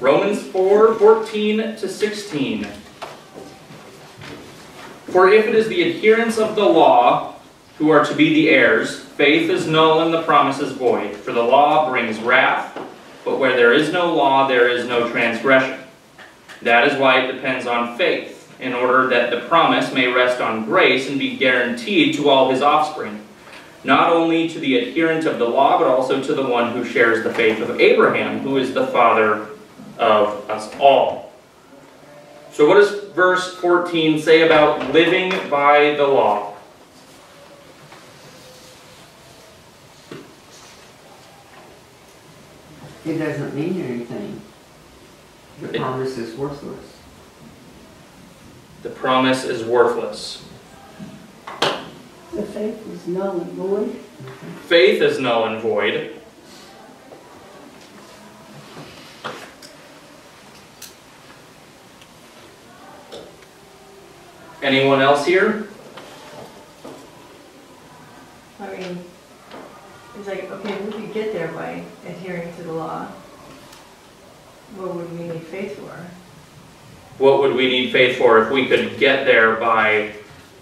Romans 4 14 to 16. For if it is the adherents of the law who are to be the heirs, faith is null and the promise is void. For the law brings wrath, but where there is no law, there is no transgression. That is why it depends on faith, in order that the promise may rest on grace and be guaranteed to all his offspring not only to the adherent of the law, but also to the one who shares the faith of Abraham, who is the father of us all. So, what does verse 14 say about living by the law? It doesn't mean anything. The It- promise is worthless. The promise is worthless. The faith is null and void. Faith is null and void. Anyone else here? I mean, it's like, okay, we could get there by adhering to the law. What would we need faith for? What would we need faith for if we could get there by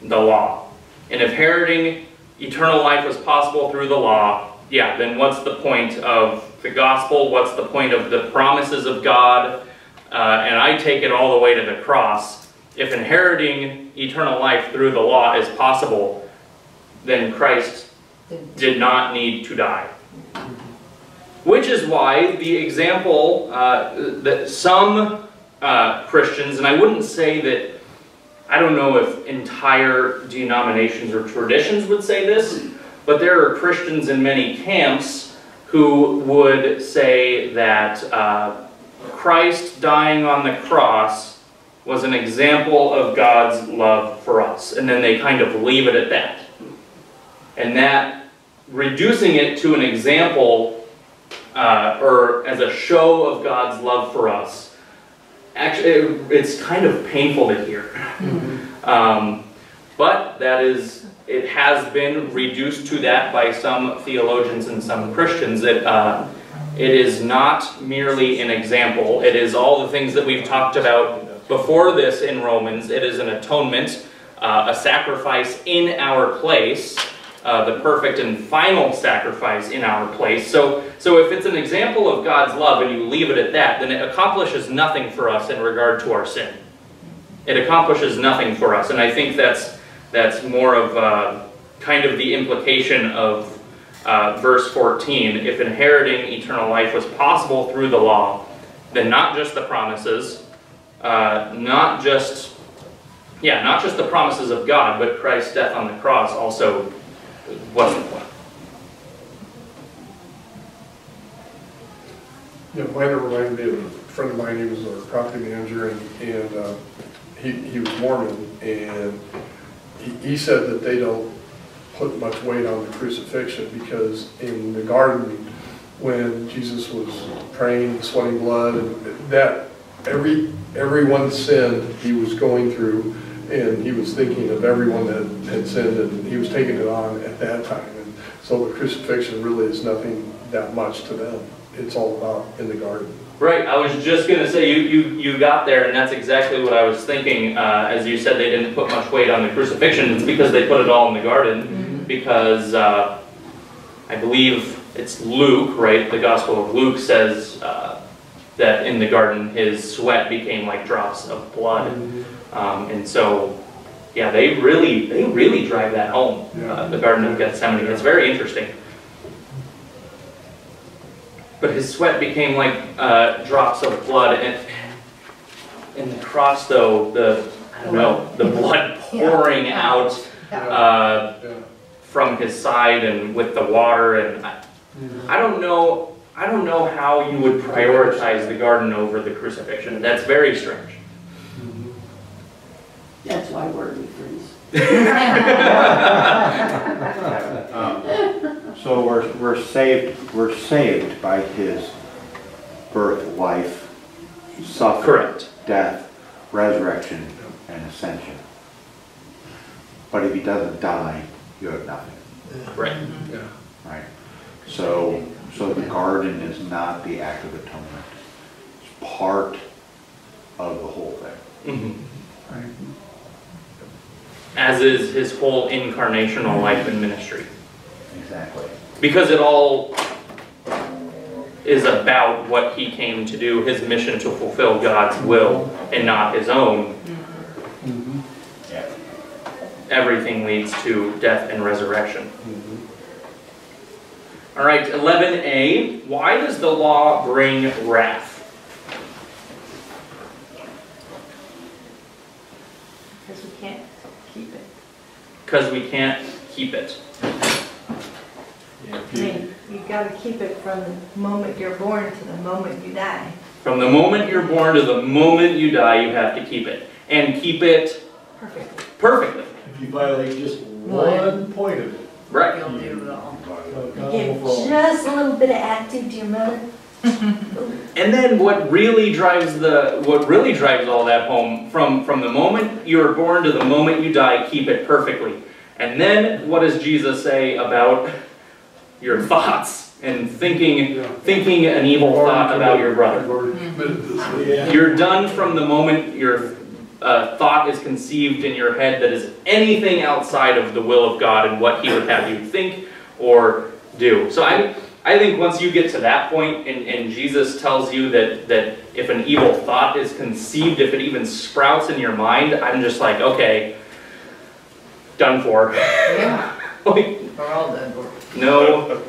the law? And if inheriting eternal life was possible through the law, yeah, then what's the point of the gospel? What's the point of the promises of God? Uh, and I take it all the way to the cross. If inheriting eternal life through the law is possible, then Christ did not need to die. Which is why the example uh, that some uh, Christians, and I wouldn't say that, I don't know if entire denominations or traditions would say this, but there are Christians in many camps who would say that uh, Christ dying on the cross was an example of God's love for us. And then they kind of leave it at that. And that, reducing it to an example uh, or as a show of God's love for us, actually, it, it's kind of painful to hear. Um, but that is, it has been reduced to that by some theologians and some Christians that uh, it is not merely an example. It is all the things that we've talked about before this in Romans. It is an atonement, uh, a sacrifice in our place, uh, the perfect and final sacrifice in our place. So, so if it's an example of God's love and you leave it at that, then it accomplishes nothing for us in regard to our sin. It accomplishes nothing for us, and I think that's that's more of uh, kind of the implication of uh, verse 14. If inheriting eternal life was possible through the law, then not just the promises, uh, not just yeah, not just the promises of God, but Christ's death on the cross also was Yeah, mine reminded me of a friend of mine, he was a property manager and, and, uh, he, he was Mormon and he, he said that they don't put much weight on the crucifixion because in the garden, when Jesus was praying, sweating blood, and that, every, everyone sinned he was going through, and he was thinking of everyone that had sinned, and he was taking it on at that time. And so the crucifixion really is nothing that much to them. It's all about in the garden. Right, I was just gonna say, you, you, you got there, and that's exactly what I was thinking, uh, as you said they didn't put much weight on the crucifixion, it's because they put it all in the garden, because, uh, I believe it's Luke, right? The Gospel of Luke says uh, that in the garden his sweat became like drops of blood. Um, and so, yeah, they really, they really drive that home. Uh, the Garden of Gethsemane. It's very interesting. But his sweat became like uh, drops of blood, and in the cross, though, the I don't know, the blood pouring out uh, Yeah. from his side and with the water, and I, I don't know, I don't know how you would prioritize the garden over the crucifixion. That's very strange. That's why we're in freeze. Um, So we're, we're saved, we're saved by his birth, life, suffering, Correct. death, resurrection, and ascension. But if he doesn't die, you have nothing, Right. Yeah. right? So, so the garden is not the act of atonement. It's part of the whole thing. Mhm. As is his whole incarnational life and ministry. Exactly. Because it all is about what he came to do, his mission to fulfill God's will and not his own. Yeah. Everything leads to death and resurrection. Mm-hmm. All right, 11a. Why does the law bring wrath? Because we can't keep it. Because we can't keep it. I mean, you gotta keep it from the moment you're born to the moment you die. From the moment you're born to the moment you die, you have to keep it. And keep it Perfectly. perfectly. If you violate just one point of it, Right. You'll do it all. you're Give just a little bit of attitude to your mother. And then what really drives the what really drives all that home from from the moment you're born to the moment you die, keep it perfectly. And then what does Jesus say about your thoughts and thinking Yeah. thinking an evil thought about your brother? I've already committed this. Yeah. You're done from the moment your uh, thought is conceived in your head that is anything outside of the will of God and what He would have you think or do. So I, I think once you get to that point and, and Jesus tells you that, that if an evil thought is conceived, if it even sprouts in your mind, I'm just like, okay, done for. Yeah, Like, we're all done for. no.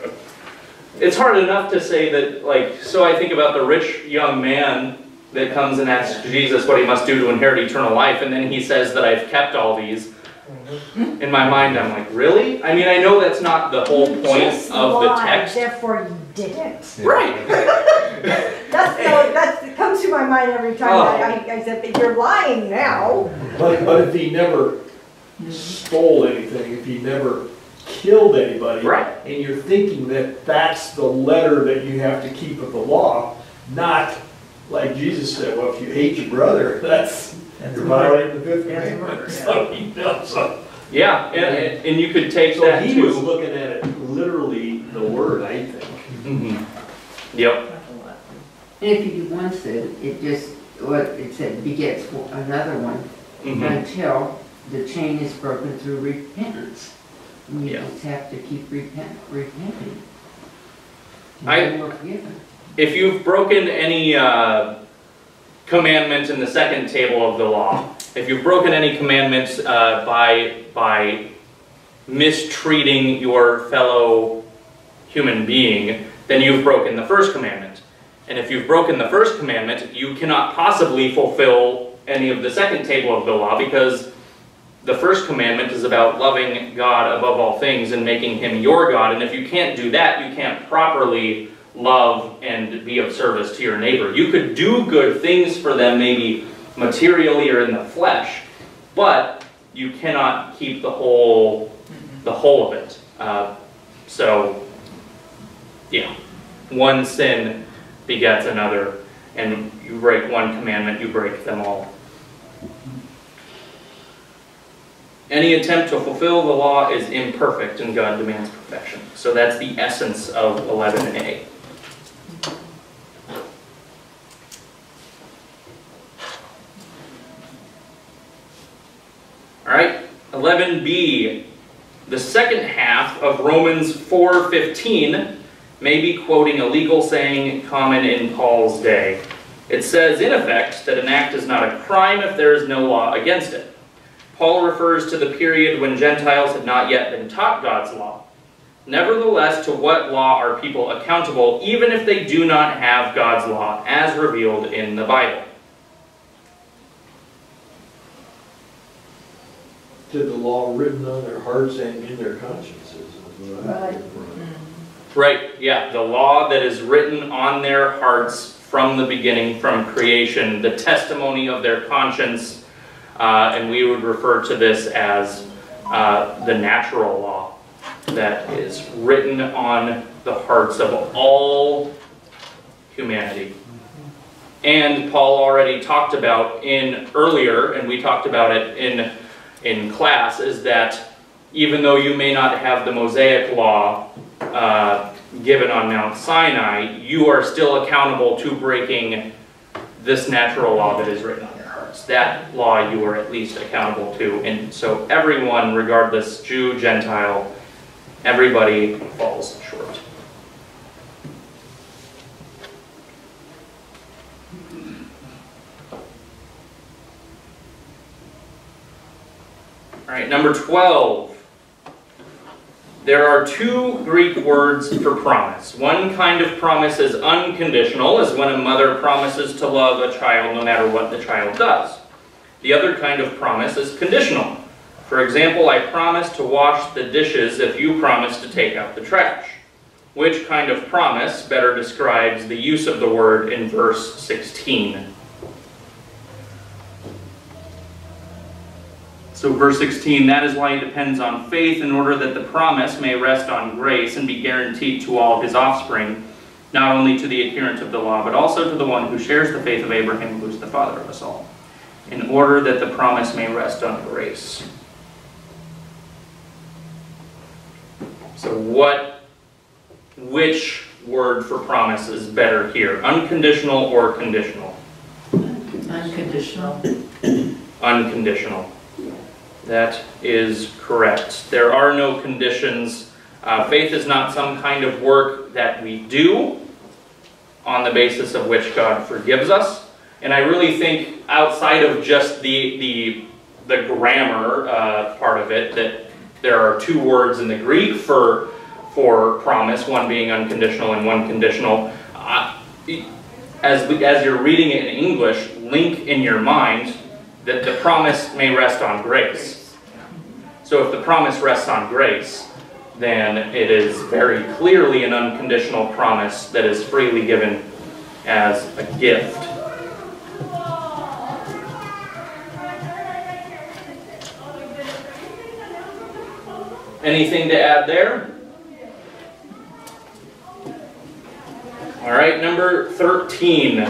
It's hard enough to say that, like, so I think about the rich young man that comes and asks Jesus what he must do to inherit eternal life, and then he says that I've kept all these. In my mind, I'm like, really? I mean, I know that's not the whole point Just of the lied, text. Therefore you didn't. Right. That's, no, that's, it comes to my mind every time Oh. I, I, I said, but you're lying now. But, but if he never stole anything, if he never killed anybody. Right. And you're thinking that that's the letter that you have to keep of the law, not like Jesus said, well, if you hate your brother, that's, you're violating the fifth That's commandment. murder, yeah. So, you know, so, Yeah, and, and you could take so that he was too. looking at it literally, the word, I think. Mhm. Yep. And if you do one sin, it just, what it said, begets another one Mhm. until the chain is broken through repentance. And you Yeah. just have to keep repent, repenting. And I- then we're forgiven. If you've broken any uh, commandment in the second table of the law, if you've broken any commandments uh, by by mistreating your fellow human being, then you've broken the first commandment. And if you've broken the first commandment, you cannot possibly fulfill any of the second table of the law because the first commandment is about loving God above all things and making him your God. And if you can't do that, you can't properly love and be of service to your neighbor. You could do good things for them, maybe materially or in the flesh, but you cannot keep the whole the whole of it. Uh, so, yeah, one sin begets another, and you break one commandment, you break them all. Any attempt to fulfill the law is imperfect, and God demands perfection. So that's the essence of 11a. All right, 11b. The second half of Romans 4:15 may be quoting a legal saying common in Paul's day. It says, in effect, that an act is not a crime if there is no law against it. Paul refers to the period when Gentiles had not yet been taught God's law. Nevertheless, to what law are people accountable, even if they do not have God's law as revealed in the Bible? To the law written on their hearts and in their consciences. is what I- Right. Right, yeah, the law that is written on their hearts from the beginning, from creation, the testimony of their conscience, uh, and we would refer to this as uh, the natural law that is written on the hearts of all humanity. And Paul already talked about in earlier, and we talked about it in, in class, is that even though you may not have the Mosaic law uh, given on Mount Sinai, you are still accountable to breaking this natural law that is written on your hearts. That law you are at least accountable to. And so everyone, regardless, Jew, Gentile, everybody falls short. All right, number 12. There are two Greek words for promise. One kind of promise is unconditional, as when a mother promises to love a child no matter what the child does. The other kind of promise is conditional. For example, I promise to wash the dishes if you promise to take out the trash. Which kind of promise better describes the use of the word in verse 16? So verse 16, that is why he depends on faith in order that the promise may rest on grace and be guaranteed to all his offspring, not only to the adherent of the law, but also to the one who shares the faith of Abraham, who is the father of us all, in order that the promise may rest on grace. So what, which word for promise is better here? Unconditional or conditional? Unconditional. Unconditional. That is correct. There are no conditions. Uh, faith is not some kind of work that we do on the basis of which God forgives us. And I really think outside of just the, the, the grammar uh, part of it, that there are two words in the Greek for, for promise, one being unconditional and one conditional. Uh, as, as you're reading it in English, link in your mind that the promise may rest on grace. So if the promise rests on grace, then it is very clearly an unconditional promise that is freely given as a gift. Anything to add there? All right, number 13.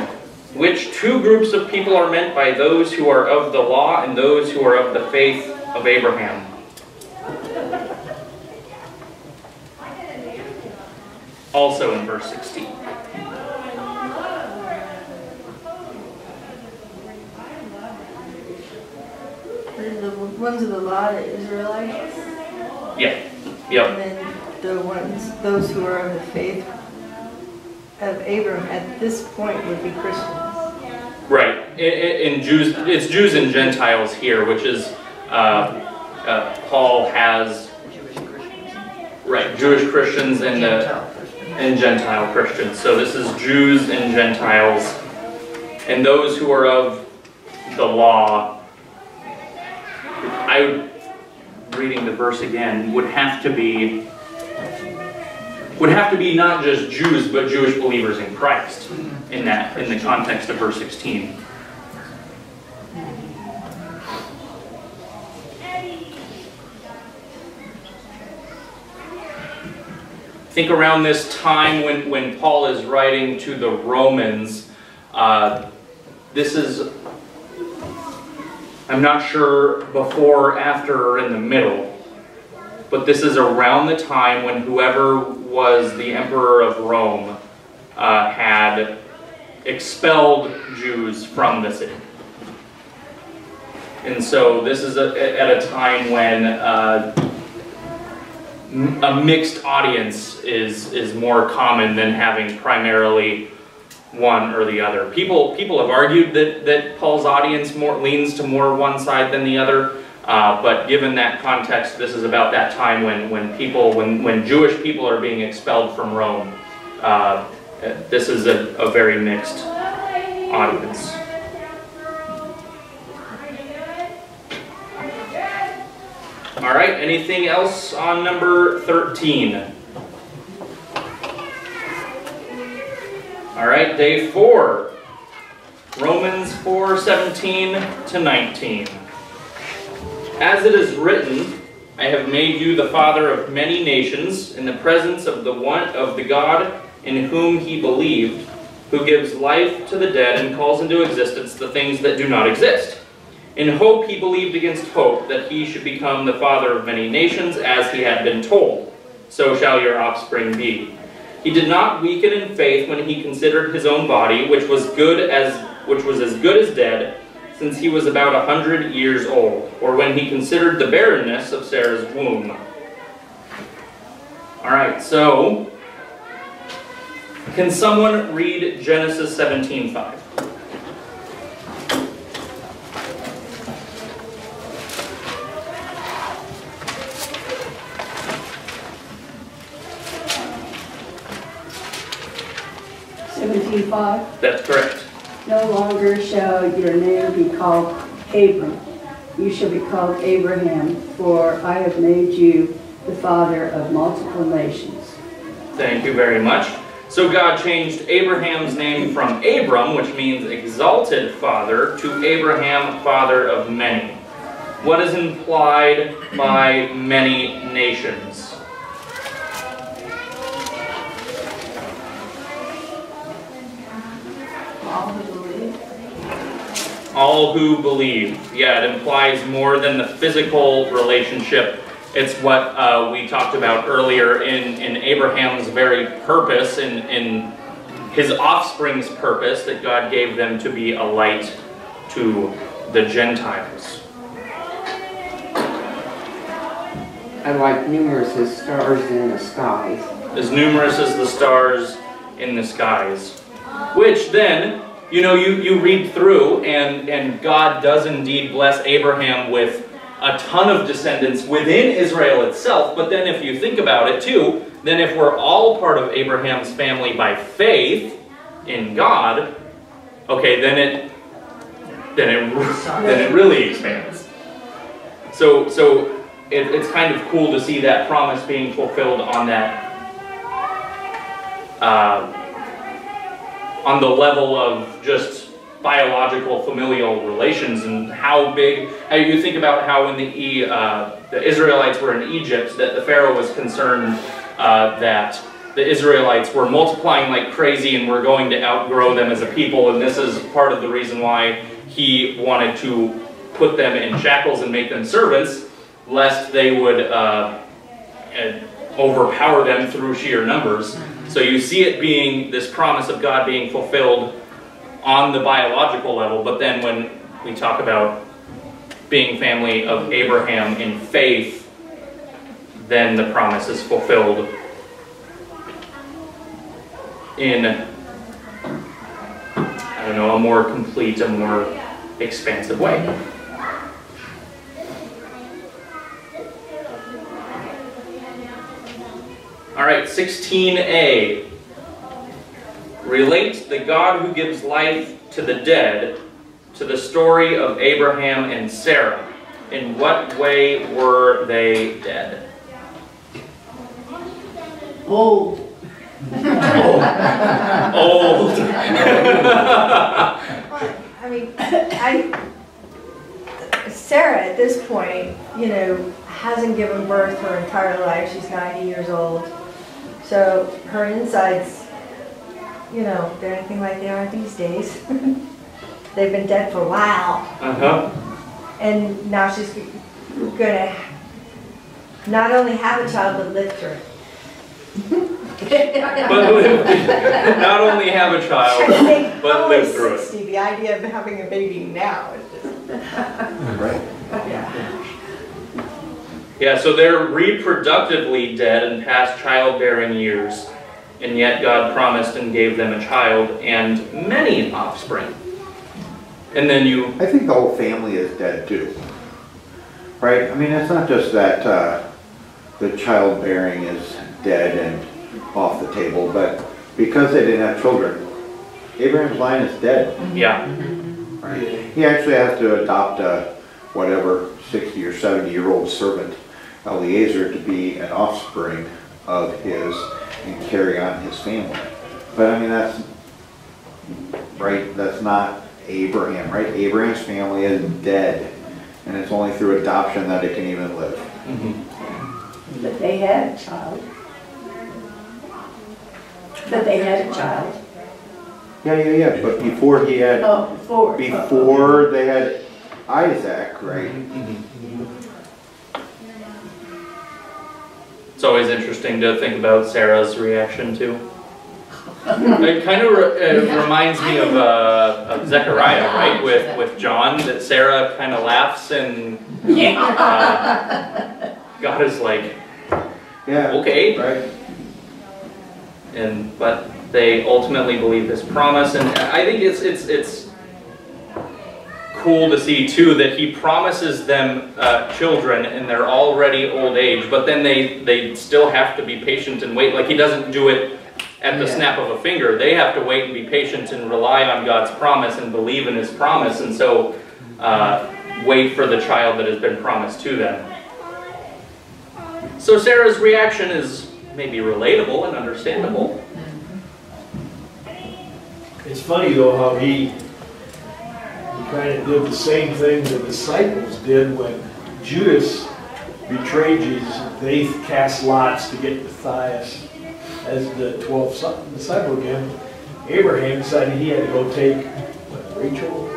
Which two groups of people are meant by those who are of the law and those who are of the faith of Abraham? Also in verse 16. The ones of the law, the Israelites, Yeah, yep. and then the ones, those who are of the faith of Abram at this point would be Christians. Right. In, in Jews, it's Jews and Gentiles here, which is uh, uh, Paul has right Jewish Christians and the Gentile Christian. and Gentile Christians. So this is Jews and Gentiles, and those who are of the law. I reading the verse again, would have to be would have to be not just Jews, but Jewish believers in Christ in that in the context of verse 16. I think around this time when, when Paul is writing to the Romans, uh, this is, I'm not sure before, after, or in the middle, but this is around the time when whoever was the emperor of Rome uh, had expelled Jews from the city. And so this is a, at a time when uh, a mixed audience is, is more common than having primarily one or the other. People, people have argued that, that Paul's audience more, leans to more one side than the other. Uh, but given that context, this is about that time when, when people, when, when Jewish people are being expelled from Rome. Uh, Uh, this is a, a very mixed audience. All right, anything else on number 13? All right, day four. Romans 4 17 to 19. As it is written, I have made you the father of many nations in the presence of the one of the God in whom he believed, who gives life to the dead and calls into existence the things that do not exist. In hope he believed against hope that he should become the father of many nations, as he had been told. So shall your offspring be. He did not weaken in faith when he considered his own body, which was good as which was as good as dead, since he was about a hundred years old, or when he considered the barrenness of Sarah's womb. All right, so can someone read Genesis 17:5? Seventeen five, That's correct. no longer shall your name be called Abram. You shall be called Abraham, for I have made you the father of multiple nations. Thank you very much. So God changed Abraham's name from Abram, which means exalted father, to Abraham, father of many. What is implied by many nations? All who believe. Yeah, it implies more than the physical relationship. It's what uh, we talked about earlier in, in Abraham's very purpose, in, in his offspring's purpose, that God gave them to be a light to the Gentiles. And like numerous as stars in the skies. as numerous as the stars in the skies. Which then, you know, you, you read through, and, and God does indeed bless Abraham with a ton of descendants within Israel itself. But then, if you think about it too, then if we're all part of Abraham's family by faith in God, okay, then it then it then it really expands. So so it, it's kind of cool to see that promise being fulfilled on that uh, on the level of just biological familial relations and how big how you think about how when the uh, the Israelites were in Egypt that the Pharaoh was concerned uh, that the Israelites were multiplying like crazy and were going to outgrow them as a people and this is part of the reason why he wanted to put them in shackles and make them servants lest they would uh, uh, overpower them through sheer numbers. So you see it being this promise of God being fulfilled on the biological level, but then when we talk about being family of Abraham in faith, then the promise is fulfilled in, I don't know, a more complete, a more expansive way. All right, 16a. Relate the God who gives life to the dead to the story of Abraham and Sarah. In what way were they dead? Old, Old. I mean, I, Sarah at this point, you know, hasn't given birth her entire life. She's 90 years old. So her insides, you know, they're anything like they are these days. They've been dead for a while. Uh-huh. And now she's gonna not only have a child, but live through it. But live, not only have a I child, but I'm live only through it. 60. The idea of having a baby now is just, Right. yeah. Yeah, so they're reproductively dead and past childbearing years, and yet God promised and gave them a child and many offspring. And then you, I think the whole family is dead too. Right? I mean, it's not just that, uh, the childbearing is dead and off the table, but because they didn't have children, Abraham's line is dead. yeah, Right? He actually has to adopt a, whatever, sixty or seventy year old servant, Eliezer, to be an offspring of his and carry on his family. But I mean, that's, right, that's not Abraham, right? Abraham's family is dead, and it's only through adoption that it can even live. Mm-hmm. But they had a child. But they had a child. Yeah, yeah, yeah, but before he had, Oh, before. before they had Isaac, right? Mm-hmm. It's always interesting to think about Sarah's reaction too. It kind of re- uh, reminds me of, uh, of Zechariah, right? With, with John, that Sarah kind of laughs and uh, God is like, Yeah, okay, right? and but they ultimately believe this promise and i think it's it's it's cool to see too that he promises them uh, children in their already old age but then they they still have to be patient and wait. Like he doesn't do it at the Yeah. snap of a finger. They have to wait and be patient and rely on god's promise and believe in his promise and so uh, wait for the child that has been promised to them. So sarah's reaction is maybe relatable and understandable. It's funny though how he, he kind of did the same thing the disciples did when Judas betrayed Jesus. They cast lots to get Matthias as the 12th son- disciple again. Abraham decided he had to go take what, Rachel?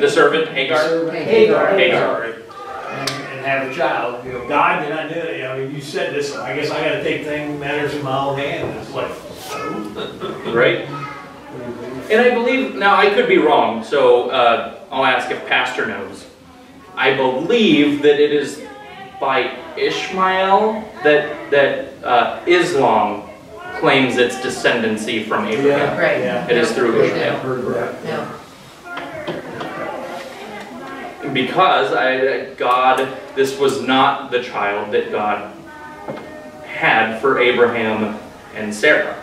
The servant Hagar. Servant Hagar. Hagar. And, and have a child. You know, God did not do it. I mean, you said this, I guess I gotta take things, matters in my own hand. It's like, Right? And I believe, now I could be wrong, so uh, I'll ask if Pastor knows. I believe that it is by Ishmael that, that uh, Islam claims its descendancy from Abraham. Right. Yeah. It is through Ishmael. heard. Yeah. Because I, God, this was not the child that God had for Abraham and Sarah.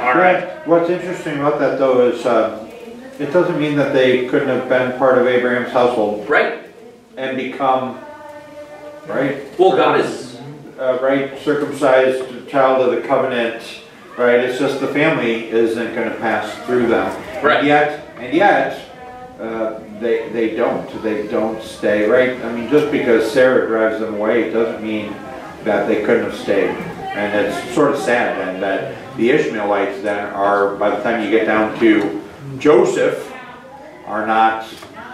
All right. What's interesting about that though is, uh, it doesn't mean that they couldn't have been part of Abraham's household Right? and become, right? Well, God is, Uh, right, circumcised child of the covenant, right? It's just the family isn't gonna pass through them. Right. And yet, and yet, uh, they, they don't, they don't stay, right? I mean, just because Sarah drives them away, doesn't mean that they couldn't have stayed. And it's sort of sad then that the Ishmaelites then are, by the time you get down to Joseph, are not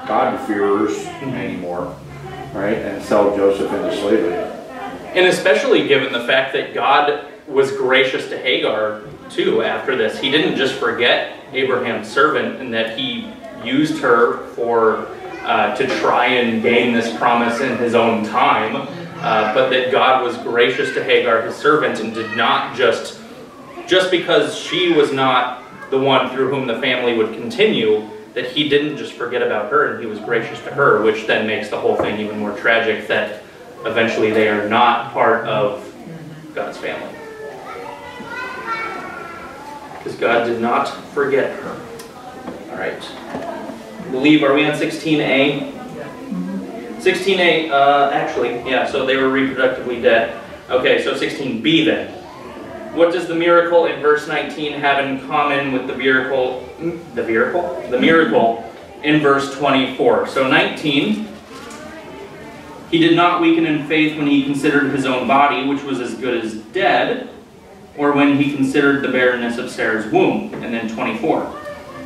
God-fearers anymore, right? And sell Joseph into slavery. And especially given the fact that God was gracious to Hagar too after this. He didn't just forget Abraham's servant and that he used her for uh, to try and gain this promise in his own time, uh, but that God was gracious to Hagar, his servant, and did not just just because she was not the one through whom the family would continue, that he didn't just forget about her and he was gracious to her, which then makes the whole thing even more tragic that eventually they are not part of God's family. Because God did not forget her. All right. I believe, are we on 16a? 16a, uh, actually, yeah, so they were reproductively dead. Okay, so 16b then. What does the miracle in verse 19 have in common with the miracle, the miracle? The miracle in verse 24. So 19, he did not weaken in faith when he considered his own body, which was as good as dead, or when he considered the barrenness of Sarah's womb. And then 24.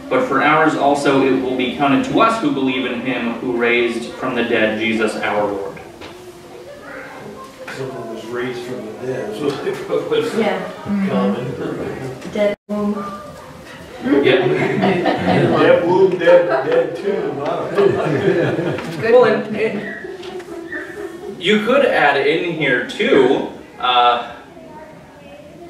But for ours also it will be counted to us who believe in him who raised from the dead Jesus our Lord. Was raised from the dead, so it was Yeah, common. dead womb. Yeah. Dead womb, dead, dead tomb, I don't. Well, and, and You could add in here too, uh,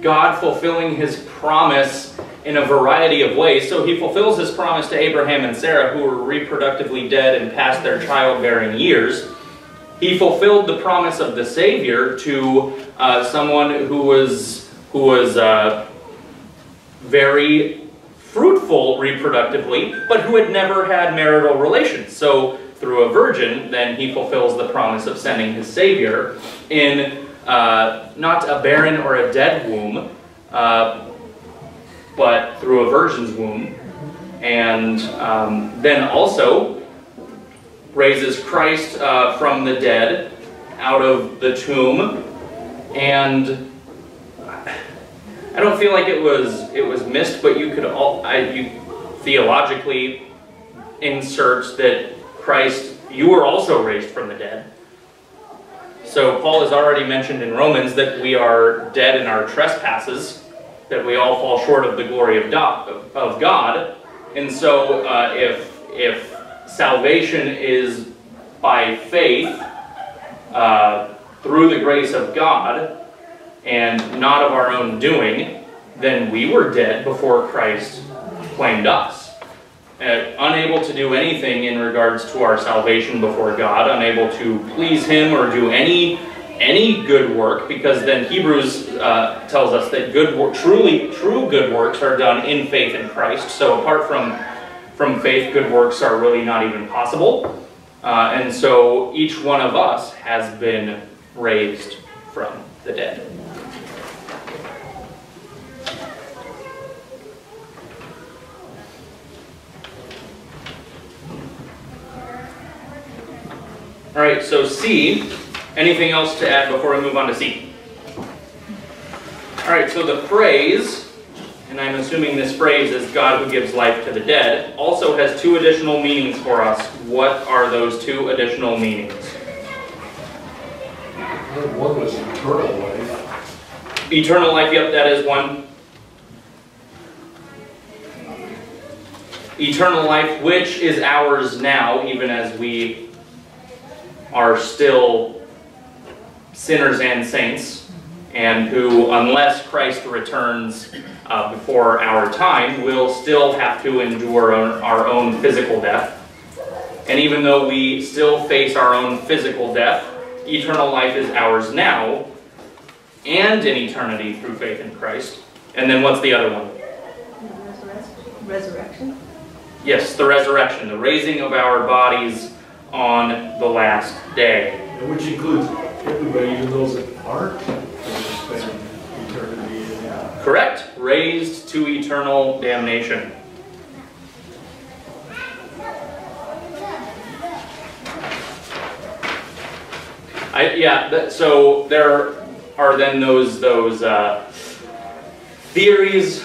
God fulfilling his promise in a variety of ways. So he fulfills his promise to Abraham and Sarah, who were reproductively dead and past their childbearing years. He fulfilled the promise of the Savior to uh, someone who was who was uh, very fruitful reproductively, but who had never had marital relations. So through a virgin, then he fulfills the promise of sending his Savior in uh, not a barren or a dead womb, uh, but through a virgin's womb. And um, then also raises Christ uh, from the dead out of the tomb. And I don't feel like it was it was missed, but you could all I, you theologically insert that Christ, you were also raised from the dead. So Paul has already mentioned in Romans that we are dead in our trespasses, that we all fall short of the glory of, God. And so uh, if, if salvation is by faith uh, through the grace of God and not of our own doing, then we were dead before Christ claimed us. Uh, unable to do anything in regards to our salvation before God, unable to please Him or do any any good work, because then Hebrews uh, tells us that good work, truly true good works are done in faith in Christ. So apart from from faith, good works are really not even possible. Uh, and so each one of us has been raised from the dead. All right, so C, anything else to add before we move on to C? All right, so the phrase, and I'm assuming this phrase is God who gives life to the dead, also has two additional meanings for us. What are those two additional meanings? One was eternal life. Eternal life, yep, that is one. Eternal life, which is ours now, even as we are still sinners and saints, and who, unless Christ returns uh, before our time, we'll still have to endure our own physical death. And even though we still face our own physical death, eternal life is ours now and in eternity through faith in Christ. And then what's the other one? Resurrection? Yes, the resurrection, the raising of our bodies on the last day. Which includes everybody, even those that aren't going to spend eternity in hell. Correct. Raised to eternal damnation. I, yeah, that, so there are then those, those uh, theories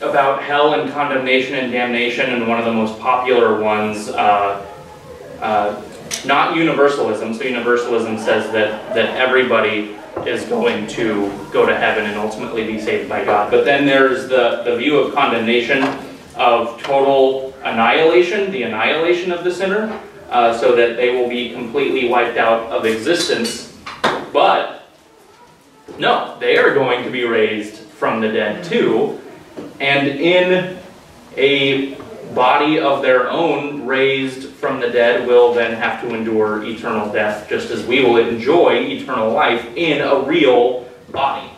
about hell and condemnation and damnation, and one of the most popular ones uh, uh, not universalism. So universalism says that, that everybody is going to go to heaven and ultimately be saved by God. But then there's the, the view of condemnation of total annihilation, the annihilation of the sinner, uh, so that they will be completely wiped out of existence. But no, they are going to be raised from the dead too. And in a body of their own raised from the dead will then have to endure eternal death, just as we will enjoy eternal life in a real body.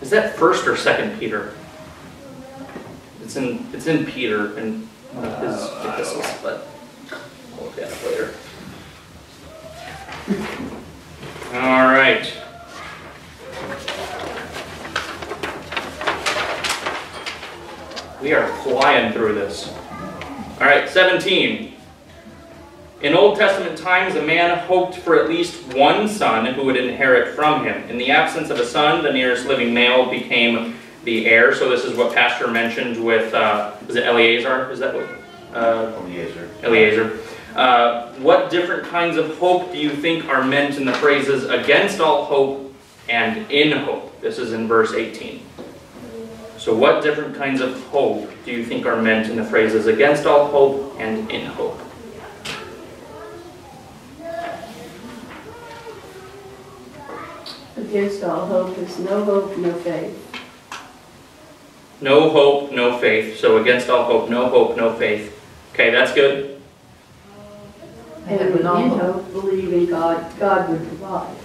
Is that first or second Peter? It's in it's in Peter and one of his epistles, but we'll look at it later. All right. We are flying through this. All right, 17. In Old Testament times, a man hoped for at least one son who would inherit from him. In the absence of a son, the nearest living male became the heir. So this is what Pastor mentioned with, uh, was it Eleazar? Is that what? Uh, Eliezer. Eliezer. Uh, what different kinds of hope do you think are meant in the phrases against all hope and in hope? This is in verse 18. So what different kinds of hope do you think are meant in the phrases against all hope and in hope? Against all hope is no hope, no faith. No hope, no faith. So against all hope, no hope, no faith. Okay, that's good. And in hope, believe in God, God would provide.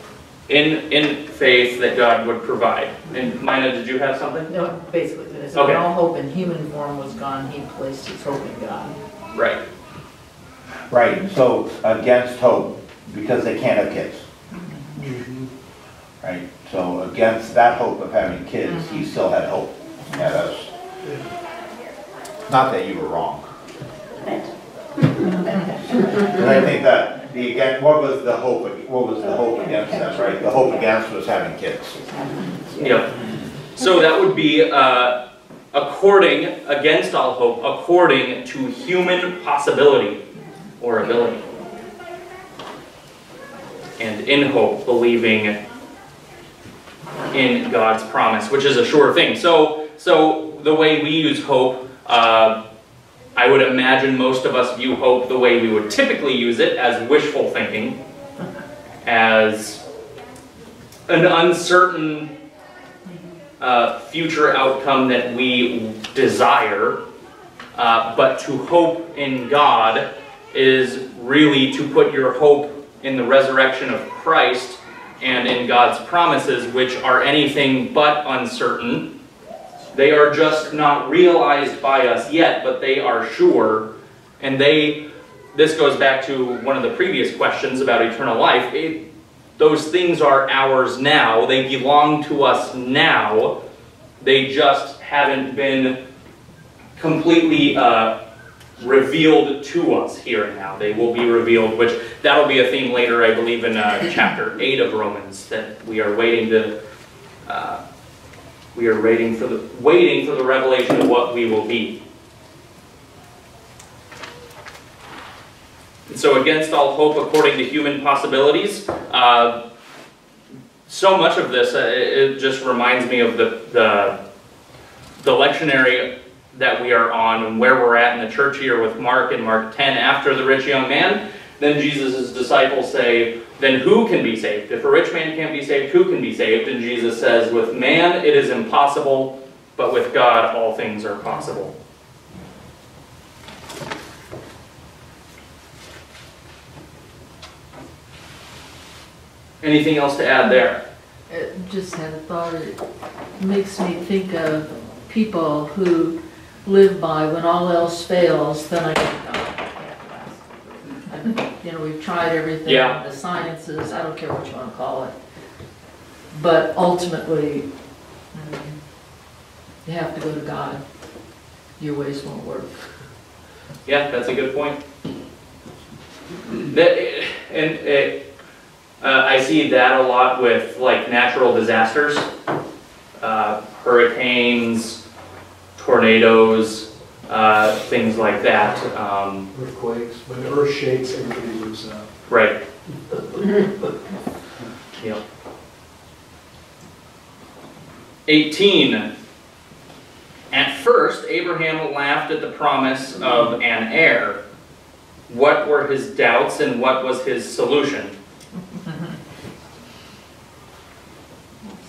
In, in faith that God would provide. And Mina, did you have something? No, basically, it Okay. when all hope in human form was gone, he placed his hope in God. Right. Right, so against hope, because they can't have kids. Right, so against that hope of having kids, he mm-hmm. still had hope. Yeah, that's, not that you were wrong. And I think that, the, again, what was the hope, what was the hope against them, right? The hope against was having kids. Yeah. So that would be, uh, according, against all hope, according to human possibility or ability. And in hope, believing in God's promise, which is a sure thing. So, so the way we use hope, uh, I would imagine most of us view hope the way we would typically use it as wishful thinking, as an uncertain uh, future outcome that we desire, uh, but to hope in God is really to put your hope in the resurrection of Christ and in God's promises, which are anything but uncertain. They are just not realized by us yet, but they are sure. And they, this goes back to one of the previous questions about eternal life. It, those things are ours now. They belong to us now. They just haven't been completely uh, revealed to us here and now. They will be revealed, which that'll be a theme later, I believe, in uh, chapter 8 of Romans, that we are waiting to. Uh, we are waiting for the waiting for the revelation of what we will be. And so, against all hope, according to human possibilities, uh, so much of this uh, it just reminds me of the, the the lectionary that we are on and where we're at in the church here with Mark in Mark 10 after the rich young man. Then Jesus' disciples say, Then who can be saved? If a rich man can't be saved, who can be saved? And Jesus says, With man it is impossible, but with God all things are possible. Anything else to add there? It just had a thought, it makes me think of people who live by when all else fails, then I get God. And, You know, we've tried everything, Yeah. the sciences, I don't care what you want to call it. But ultimately, you have to go to God. Your ways won't work. Yeah, that's a good point. That, and it, uh, I see that a lot with like natural disasters, uh, hurricanes, tornadoes, uh, things like that. Um, Earthquakes, when the earth shakes, everybody loses out. right. Yep. 18. At first, Abraham laughed at the promise of an heir. What were his doubts and what was his solution?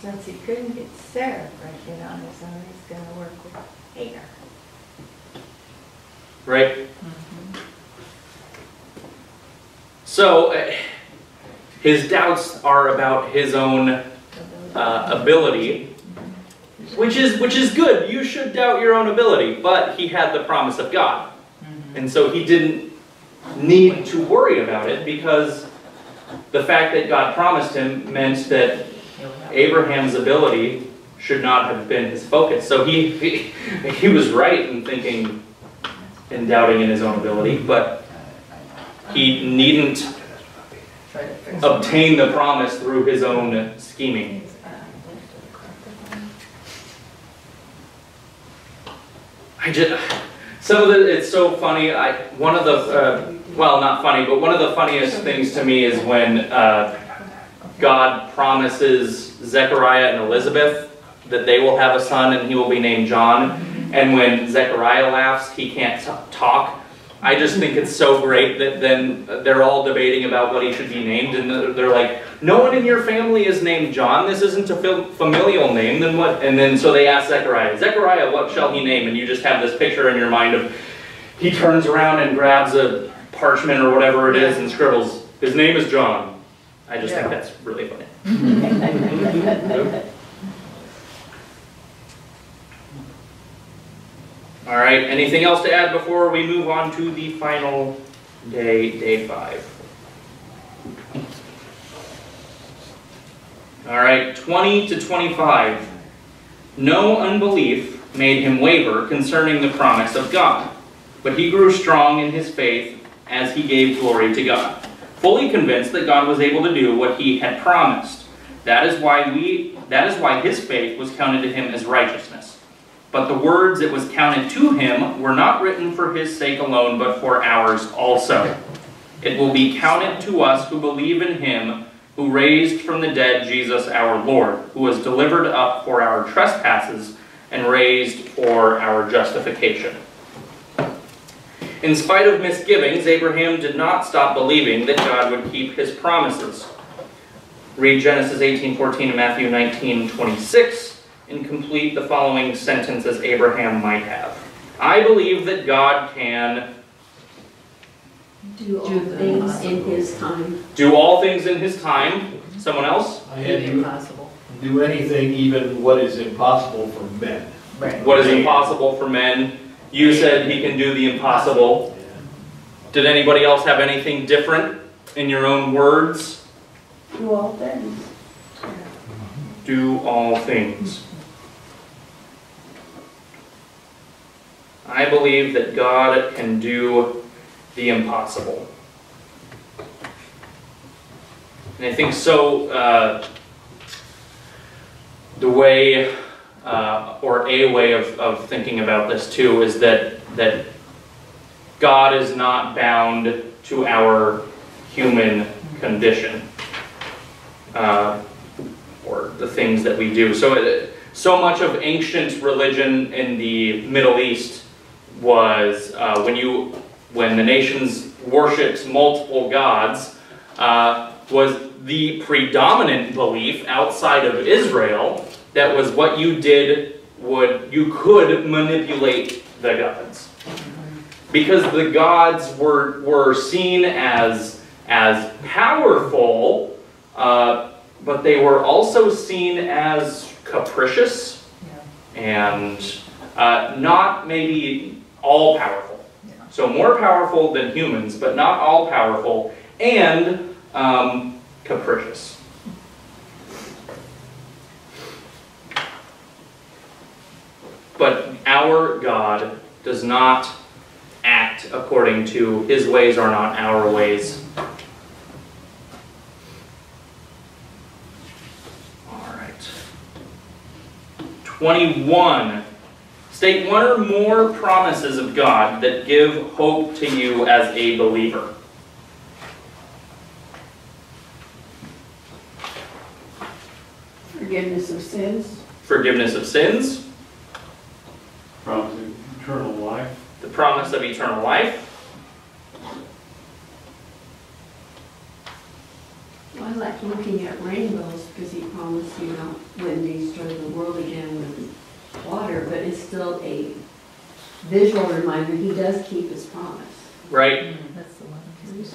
Since he couldn't get Sarah pregnant on his own, he's gonna work with Hagar. Right? So, uh, his doubts are about his own uh, ability, which is which is good. You should doubt your own ability, but he had the promise of God, and so he didn't need to worry about it because the fact that God promised him meant that Abraham's ability should not have been his focus. So he he, he was right in thinking and doubting in his own ability, but he needn't obtain the promise through his own scheming. I just, some of the, it's so funny, I, one of the, uh, well, not funny, but one of the funniest things to me is when, uh, God promises Zechariah and Elizabeth that they will have a son and he will be named John. And when Zechariah laughs, he can't t- talk. I just think it's so great that then they're all debating about what he should be named, and they're- they're like, "No one in your family is named John. This isn't a familial name. Then what?" And then so they ask Zechariah, "Zechariah, what shall he name?" And you just have this picture in your mind of he turns around and grabs a parchment or whatever it is and scribbles, "His name is John." I just think that's really funny. All right, anything else to add before we move on to the final day, day five? All right, 20 to 25. No unbelief made him waver concerning the promise of God, but he grew strong in his faith as he gave glory to God, fully convinced that God was able to do what he had promised. That is why we that is why his faith was counted to him as righteousness. But the words it was counted to him were not written for his sake alone, but for ours also. It will be counted to us who believe in him who raised from the dead Jesus our Lord, who was delivered up for our trespasses and raised for our justification. In spite of misgivings, Abraham did not stop believing that God would keep his promises. Read Genesis 18:14 and Matthew 19:26 and complete the following sentence as Abraham might have. I believe that God can Do all Do things in his time. do all things in his time. Someone else? I had you Impossible. do anything, even what is impossible for men. Right. What is impossible for men? You said he can do the impossible. Did anybody else have anything different in your own words? Do all things. Do all things. I believe that God can do the impossible. And I think so, uh, the way, uh, or a way of, of thinking about this too, is that, that God is not bound to our human condition. Uh, or the things that we do. So, it, so much of ancient religion in the Middle East was uh, when you, when the nations worshipped multiple gods, uh, was the predominant belief outside of Israel that was what you did would you could manipulate the gods because the gods were were seen as as powerful. Uh, but they were also seen as capricious and uh, not maybe all powerful. So more powerful than humans, but not all powerful, and um, capricious. But our God does not act according to his ways are not our ways. All right. 21. State one or more promises of God that give hope to you as a believer. Forgiveness of sins. Forgiveness of sins, Promise of eternal life. the promise of eternal life, Well, I like looking at rainbows because he promised, you know, when he destroyed the world again with water, but it's still a visual reminder, he does keep his promise. right? That's the one.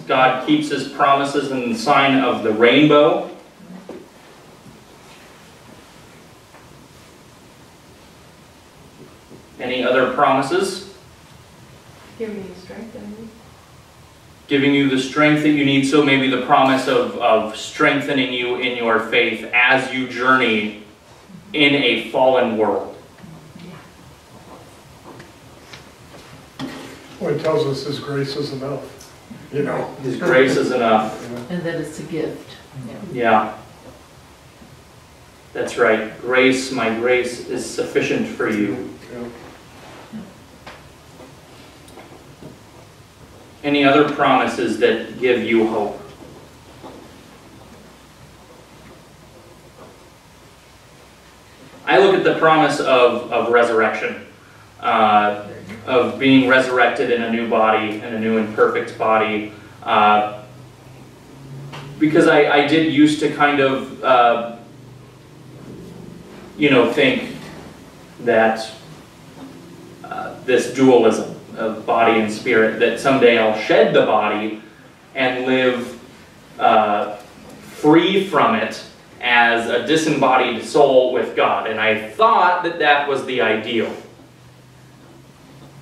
God keeps his promises in the sign of the rainbow. Any other promises? Giving you strength, Giving you the strength that you need, so maybe the promise of, of strengthening you in your faith as you journey in a fallen world. Well, it tells us his grace is enough, you know? His grace is enough. And that it's a gift. Yeah. That's right. Grace, my grace is sufficient for you. Yeah. Any other promises that give you hope? I look at the promise of, of resurrection. Uh, of being resurrected in a new body, in a new and perfect body. Uh, because I, I did used to kind of, uh, you know, think that uh, this dualism of body and spirit, that someday I'll shed the body and live uh, free from it as a disembodied soul with God. And I thought that that was the ideal.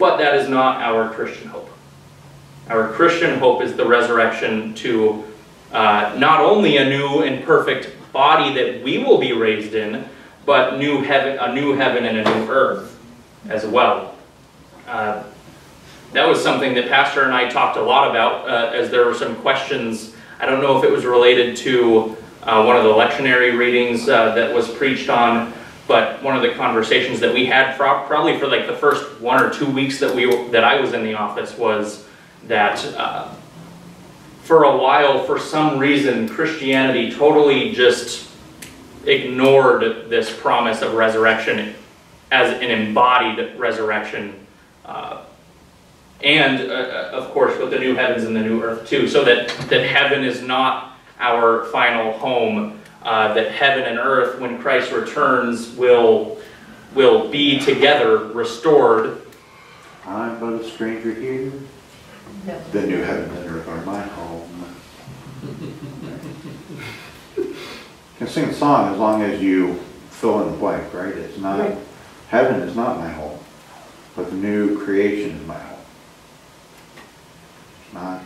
But that is not our Christian hope. Our Christian hope is the resurrection to uh, not only a new and perfect body that we will be raised in, but new heaven, a new heaven and a new earth as well. Uh, that was something that Pastor and I talked a lot about uh, as there were some questions. I don't know if it was related to uh, one of the lectionary readings uh, that was preached on, but one of the conversations that we had pro probably for like the first one or two weeks that we that I was in the office was that uh, for a while, for some reason, Christianity totally just ignored this promise of resurrection as an embodied resurrection. Uh, and, uh, uh, of course, with the new heavens and the new earth, too, so that, that heaven is not our final home, uh, that heaven and earth, when Christ returns, will, will be together, restored. I'm but a stranger here. The new heaven and earth are my home. You can sing a song as long as you fill in the blank, right? It's not, Right. heaven is not my home, but the new creation is my home. It's not,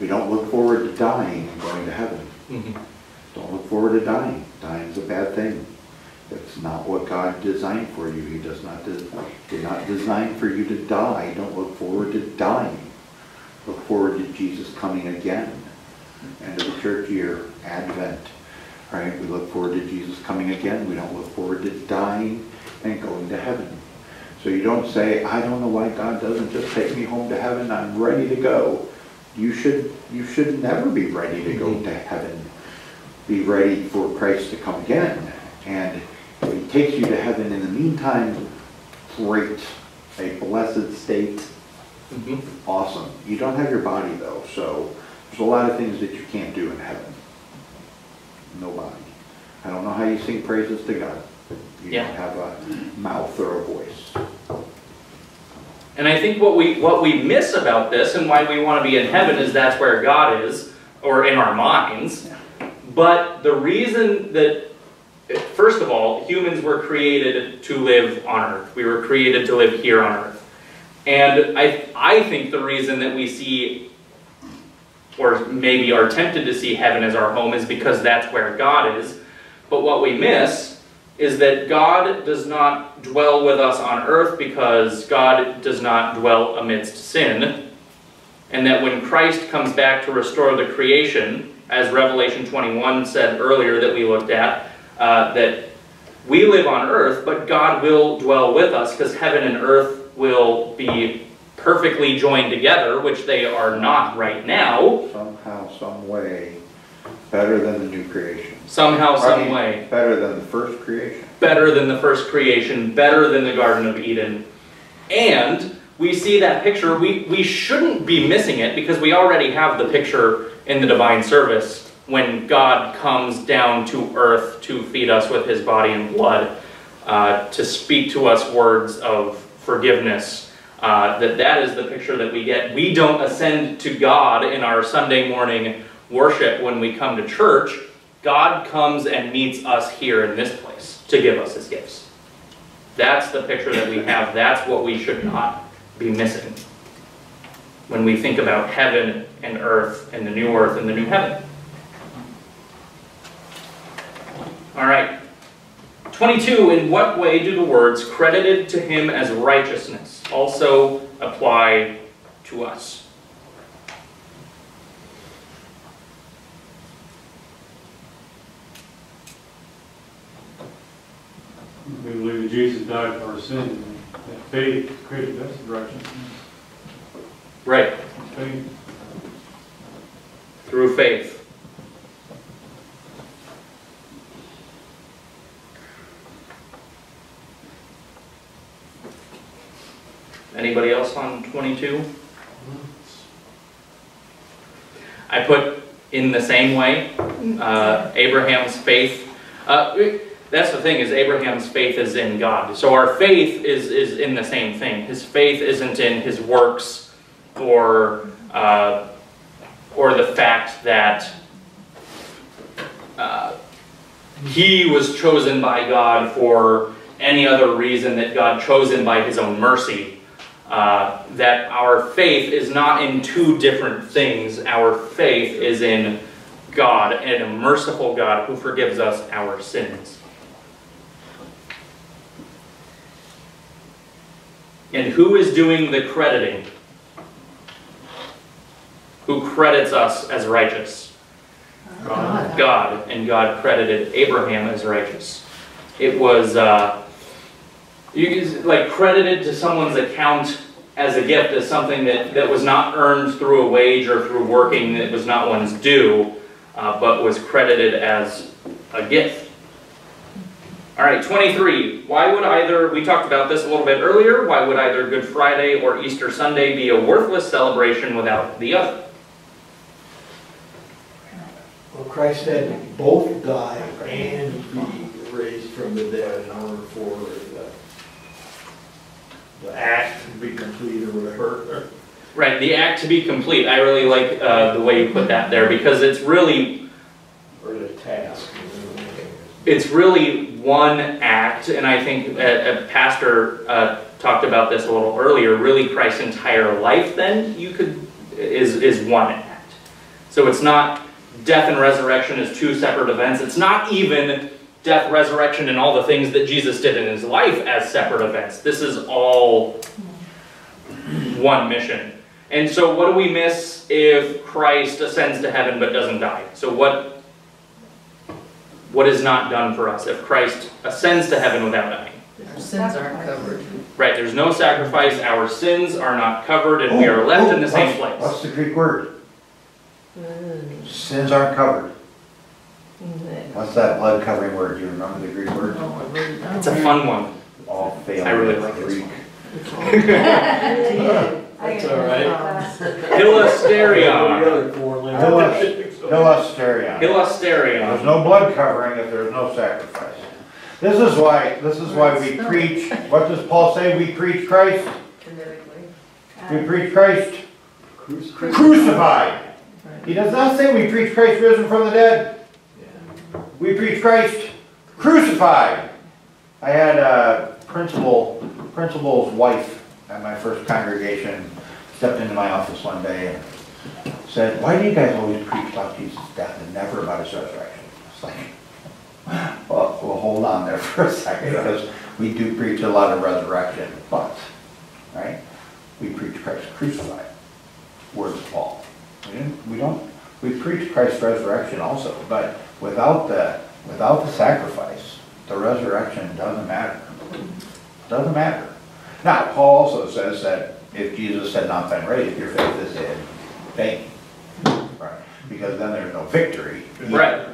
we don't look forward to dying and going to heaven. Don't look forward to dying. Dying is a bad thing. It's not what God designed for you. He does not, de- did not design for you to die. Don't look forward to dying. Look forward to Jesus coming again. End of the church year, Advent, right? We look forward to Jesus coming again. We don't look forward to dying and going to heaven. So you don't say, I don't know why God doesn't just take me home to heaven. I'm ready to go. You should, you should never be ready to go to heaven. Be ready for Christ to come again. And if he takes you to heaven in the meantime, great, a blessed state, Mhm. awesome. You don't have your body though, so there's a lot of things that you can't do in heaven. No body. I don't know how you sing praises to God. You Yeah. don't have a mouth or a voice. And I think what we what we miss about this and why we want to be in heaven is that's where God is, or in our minds. But the reason that first of all, humans were created to live on earth. We were created to live here on earth. And I I think the reason that we see or maybe are tempted to see heaven as our home is because that's where God is. But what we miss is that God does not dwell with us on earth because God does not dwell amidst sin. And that when Christ comes back to restore the creation, as Revelation 21 said earlier that we looked at, uh, that we live on earth, but God will dwell with us because heaven and earth will be perfectly joined together, which they are not right now, Somehow, some way, better than the new creation. somehow, I some mean, way. Better than the first creation. better than the first creation, better than the Garden of Eden. And we see that picture, we, we shouldn't be missing it because we already have the picture in the divine service when God comes down to earth to feed us with his body and blood, uh, to speak to us words of forgiveness. Uh, that that is the picture that we get. We don't ascend to God in our Sunday morning worship when we come to church. God comes and meets us here in this place to give us his gifts. That's the picture that we have. That's what we should not be missing when we think about heaven and earth and the new earth and the new heaven. All right. 22. In what way do the words credited to him as righteousness also apply to us? We believe that Jesus died for our sins, and that faith created us righteousness. Right. Faith, Through faith. Anybody else on 22? I put in the same way, uh, Abraham's faith. Uh, that's the thing is Abraham's faith is in God. So our faith is, is in the same thing. His faith isn't in his works or, uh, or the fact that uh, he was chosen by God for any other reason that God chose him by his own mercy. Uh, that our faith is not in two different things. Our faith is in God and a merciful God who forgives us our sins. And who is doing the crediting? Who credits us as righteous? God. God. And God credited Abraham as righteous. It was, uh, like credited to someone's account as a gift as something that, that was not earned through a wage or through working that was not one's due, uh, but was credited as a gift. All right, 23. Why would either, we talked about this a little bit earlier, why would either Good Friday or Easter Sunday be a worthless celebration without the other? Well, Christ had both die and be raised from the dead in order for the, the act to be complete or whatever. Right, the act to be complete. I really like uh, the way you put that there because it's really Or the task. it's really one act, and I think a, a pastor uh, talked about this a little earlier. Really, Christ's entire life, then you could is is one act. So it's not death and resurrection as two separate events. It's not even death, resurrection, and all the things that Jesus did in his life as separate events. This is all one mission. And so, what do we miss if Christ ascends to heaven but doesn't die? So, what what is not done for us if Christ ascends to heaven without dying? Our sins aren't covered. Right, there's no sacrifice, our sins are not covered, and we are left in the same oh, oh, oh, What's- place. What's the Greek word? Sins aren't covered. What's that blood covering word? Do you remember the Greek word? Oh, I really. It's a fun one. All fail. I really like this Greek. That's all right. Hilasterion. The other four links. Hilasterion. There's no blood covering if there's no sacrifice. This is why, this is why we preach, what does Paul say? We preach Christ? We preach Christ crucified. He does not say we preach Christ risen from the dead. We preach Christ crucified. I had a principal, principal's wife at my first congregation stepped into my office one day and said, why do you guys always preach about Jesus' death and never about his resurrection? It's like, well, well, hold on there for a second, because we do preach a lot of resurrection, but, right? We preach Christ crucified. Words of Paul. We didn't, we don't, we preach Christ's resurrection also, but without the, without the sacrifice, the resurrection doesn't matter. Doesn't matter. Now, Paul also says that if Jesus had not been raised, your faith is in vain. Right? Because then there's no victory. Right.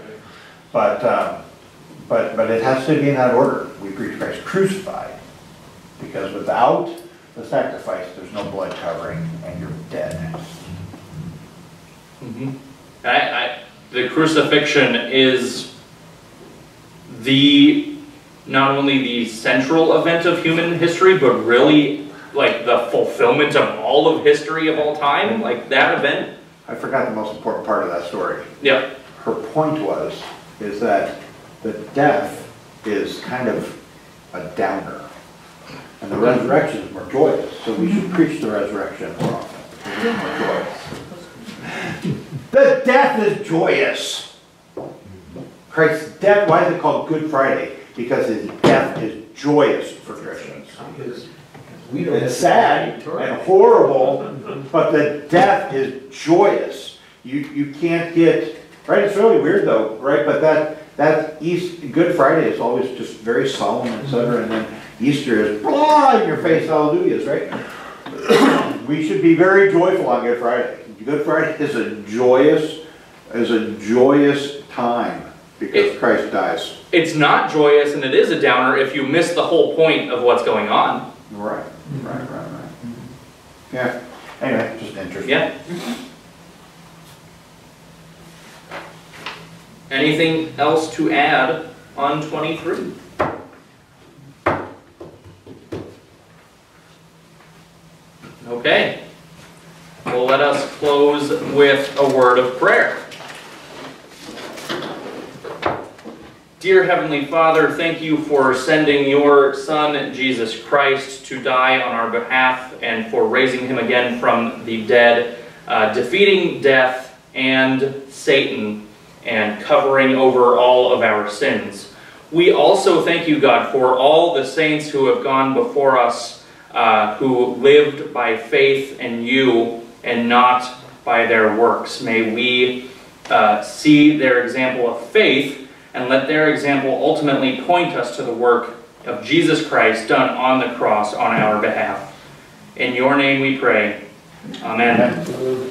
But, um, but, but it has to be in that order. We preach Christ crucified. Because without the sacrifice, there's no blood covering and you're dead. Mhm. I, I, the crucifixion is the not only the central event of human history, but really like the fulfillment of all of history of all time. Like that event. I forgot the most important part of that story. Yeah. Her point was, is that the death is kind of a downer. And the resurrection is more joyous, so we should preach the resurrection more often. More joyous. The death is joyous. Christ's death, why is it called Good Friday? Because his death is joyous for Christians. Because we don't have It's sad and horrible, but the death is joyous. You, you can't get, right, it's really weird though, right, but that, that East, Good Friday is always just very solemn, et cetera, and then Easter is blah, in your face, hallelujahs, right? We should be very joyful on Good Friday. Good Friday is a joyous, is a joyous time because It- Christ dies. It's not joyous and it is a downer if you miss the whole point of what's going on. Right, right, right, right. Mm-hmm. Yeah, anyway, just interesting. Yeah. Anything else to add on 23? Okay. Well, let us close with a word of prayer. Dear Heavenly Father, thank you for sending your Son, Jesus Christ, to die on our behalf and for raising him again from the dead, uh, defeating death and Satan and covering over all of our sins. We also thank you, God, for all the saints who have gone before us, uh, who lived by faith in you and not by their works. May we uh, see their example of faith and let their example ultimately point us to the work of Jesus Christ done on the cross on our behalf. In your name we pray. Amen. Amen.